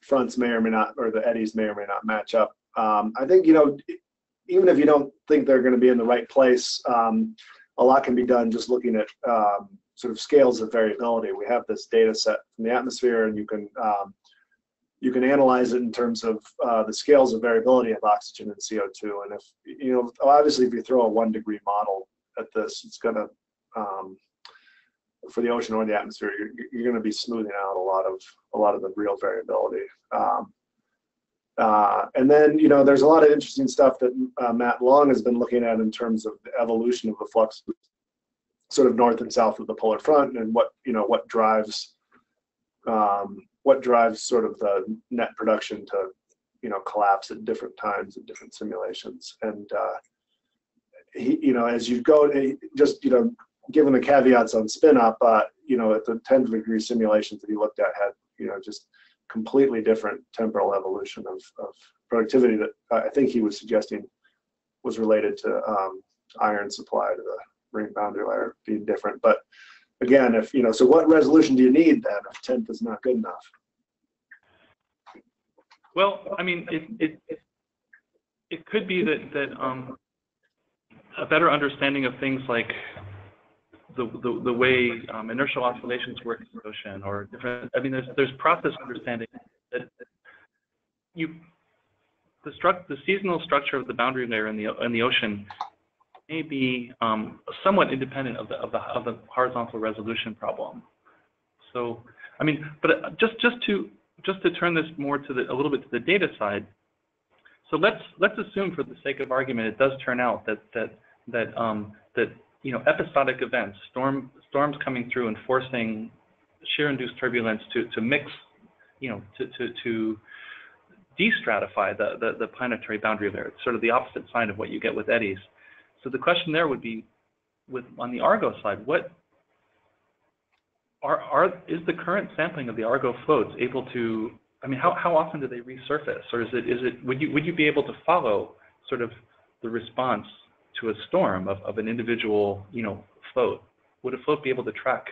fronts may or may not, or the eddies may or may not match up. Um, I think, you know, even if you don't think they're going to be in the right place, um, a lot can be done just looking at um, sort of scales of variability. We have this data set from the atmosphere, and you can um, you can analyze it in terms of uh, the scales of variability of oxygen and CO2. And if you know, obviously, if you throw a one degree model at this, it's going to um, for the ocean or the atmosphere, you're, you're going to be smoothing out a lot of a lot of the real variability. Um, uh, and then, you know, there's a lot of interesting stuff that uh, Matt Long has been looking at in terms of the evolution of the flux, sort of north and south of the polar front, and what you know what drives um, what drives sort of the net production to you know collapse at different times in different simulations. And uh, he, you know, as you go, just you know, given the caveats on spin up, uh, you know, at the 10 degree simulations that he looked at had, you know, just completely different temporal evolution of, of productivity that I think he was suggesting was related to um, iron supply to the ring boundary layer being different. But again, if, you know, so what resolution do you need then if 10th is not good enough? Well, I mean, it, it, it- it could be that, that, um, a better understanding of things like the, the, the way, um, inertial oscillations work in the ocean or different, I mean, there's, there's process understanding that you, the struct, the seasonal structure of the boundary layer in the, in the ocean may be, um, somewhat independent of the, of the, of the horizontal resolution problem. So, I mean, but uh, just, just to, just to turn this more to the, a little bit to the data side. So let's, let's assume for the sake of argument, it does turn out that, that, that, um, that, you know, episodic events, storm, storms coming through and forcing shear-induced turbulence to, to mix, you know, to, to, to de-stratify the, the, the planetary boundary layer. It's sort of the opposite side of what you get with eddies. So the question there would be, with, on the Argo side, what, are, are, is the current sampling of the Argo floats able to, I mean, how, how often do they resurface? Or is it, is it, would you, would you be able to follow sort of the response to a storm of, of an individual, you know, float? Would a float be able to track?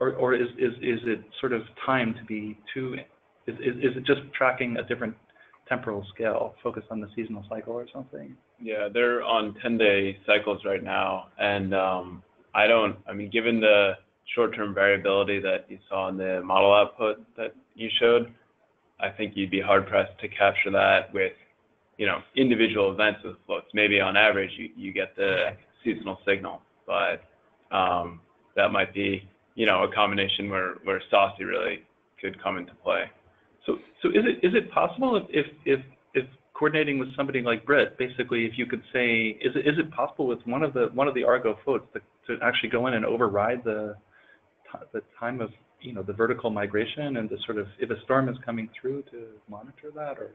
Or, or is, is, is it sort of time to be too, is, is, is it just tracking a different temporal scale, focused on the seasonal cycle or something? Yeah, they're on 10-day cycles right now, and um, I don't. I mean, given the short-term variability that you saw in the model output that you showed, I think you'd be hard-pressed to capture that with, you know, individual events with floats. Maybe on average, you, you get the seasonal signal, but um, that might be, you know, a combination where, where SOSE really could come into play. So, so is it, is it possible if, if, if, if coordinating with somebody like Britt, basically, if you could say, is it, is it possible with one of the, one of the Argo floats to, to actually go in and override the, the time of, you know, the vertical migration and to sort of, if a storm is coming through, to monitor that, or?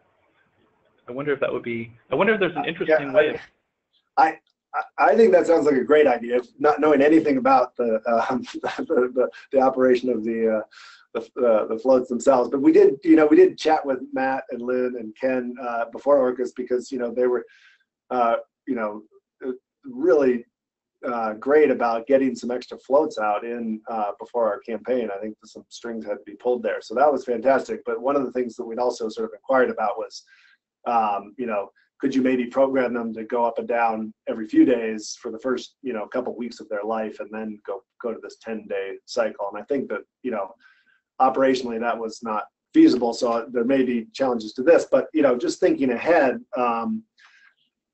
I wonder if that would be, I wonder if there's an interesting I- way of, I, I think that sounds like a great idea, not knowing anything about the, um, the, the, the operation of the, uh, the, uh, the floats themselves. But we did, you know, we did chat with Matt and Lynn and Ken uh, before ORCAS because, you know, they were, uh, you know, uh, really uh, great about getting some extra floats out in uh, before our campaign. I think some strings had to be pulled there. So that was fantastic. But one of the things that we'd also sort of inquired about was, um, you know, could you maybe program them to go up and down every few days for the first you know couple weeks of their life and then go go to this 10 day cycle? And i think that you know operationally that was not feasible so there may be challenges to this but you know just thinking ahead um,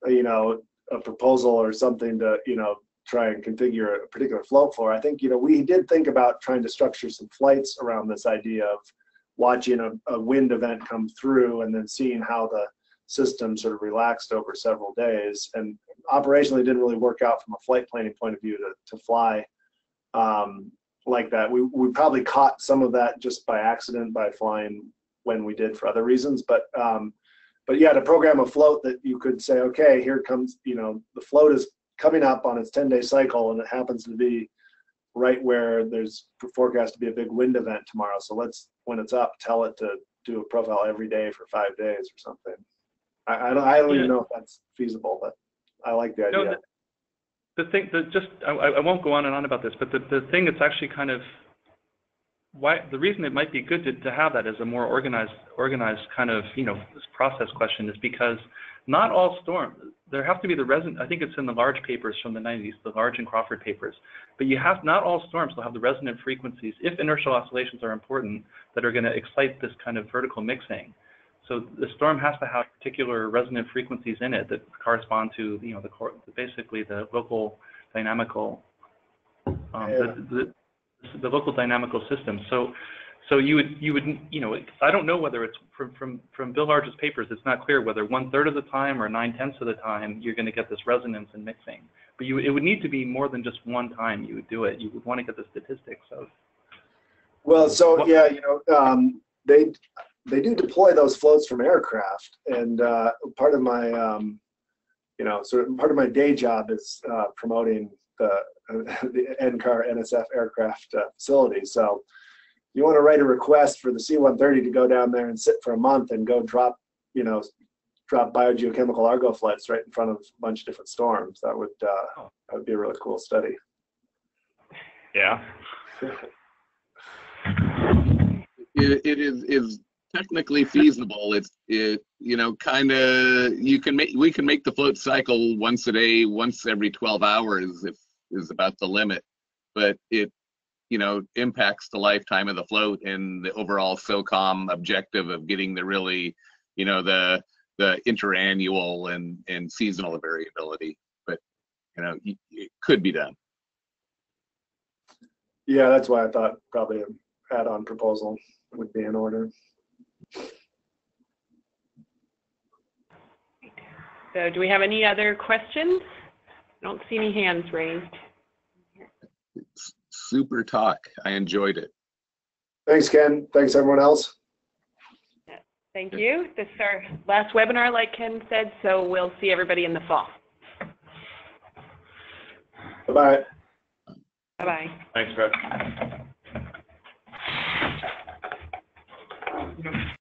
you know a proposal or something to you know try and configure a particular float for i think you know we did think about trying to structure some flights around this idea of watching a, a wind event come through and then seeing how the system sort of relaxed over several days and operationally didn't really work out from a flight planning point of view to, to fly um, like that. We, we probably caught some of that just by accident by flying when we did for other reasons. But um, but yeah, to program a float that you could say, okay, here comes, you know, the float is coming up on its 10 day cycle and it happens to be right where there's forecast to be a big wind event tomorrow. So let's, when it's up, tell it to do a profile every day for five days or something. I, I don't, I don't Yeah. even know if that's feasible, but I like the No, idea. the thing, the, just, I, I I won't go on and on about this, but the, the thing that's actually kind of, why, the reason it might be good to, to have that as a more organized, organized kind of, you know, this process question is because not all storm, there have to be the resin, I think it's in the Large papers from the nineties, the Large and Crawford papers, but you have, not all storms will have the resonant frequencies, if inertial oscillations are important, that are gonna excite this kind of vertical mixing. So the storm has to have particular resonant frequencies in it that correspond to, you know, the, cor- basically the local dynamical, um, the, the, the local dynamical system. So, so you would, you would, you know, I don't know whether it's from, from, from Bill Large's papers, it's not clear whether one third of the time or nine tenths of the time you're going to get this resonance and mixing. But you, it would need to be more than just one time you would do it. You would want to get the statistics of, Well, so yeah, you know, um, they they do deploy those floats from aircraft, and uh, part of my um, you know, sort of part of my day job is uh, promoting the, the NCAR NSF aircraft uh, facility. So you want to write a request for the C-130 to go down there and sit for a month and go drop, you know, drop biogeochemical Argo floats right in front of a bunch of different storms. That would, uh, that would be a really cool study. Yeah. it, it is is technically feasible. It's it you know kind of you can make we can make the float cycle once a day, once every 12 hours if is about the limit, but it you know impacts the lifetime of the float and the overall SOCCOM objective of getting the really you know the the interannual and and seasonal variability. But you know it could be done. Yeah, that's why I thought probably an add-on proposal would be in order. So do we have any other questions? I don't see any hands raised. It's super talk. I enjoyed it. Thanks, Ken. Thanks, everyone else. Thank you. This is our last webinar, like Ken said, so we'll see everybody in the fall. Bye-bye. Bye-bye. Thanks, Britt. you know,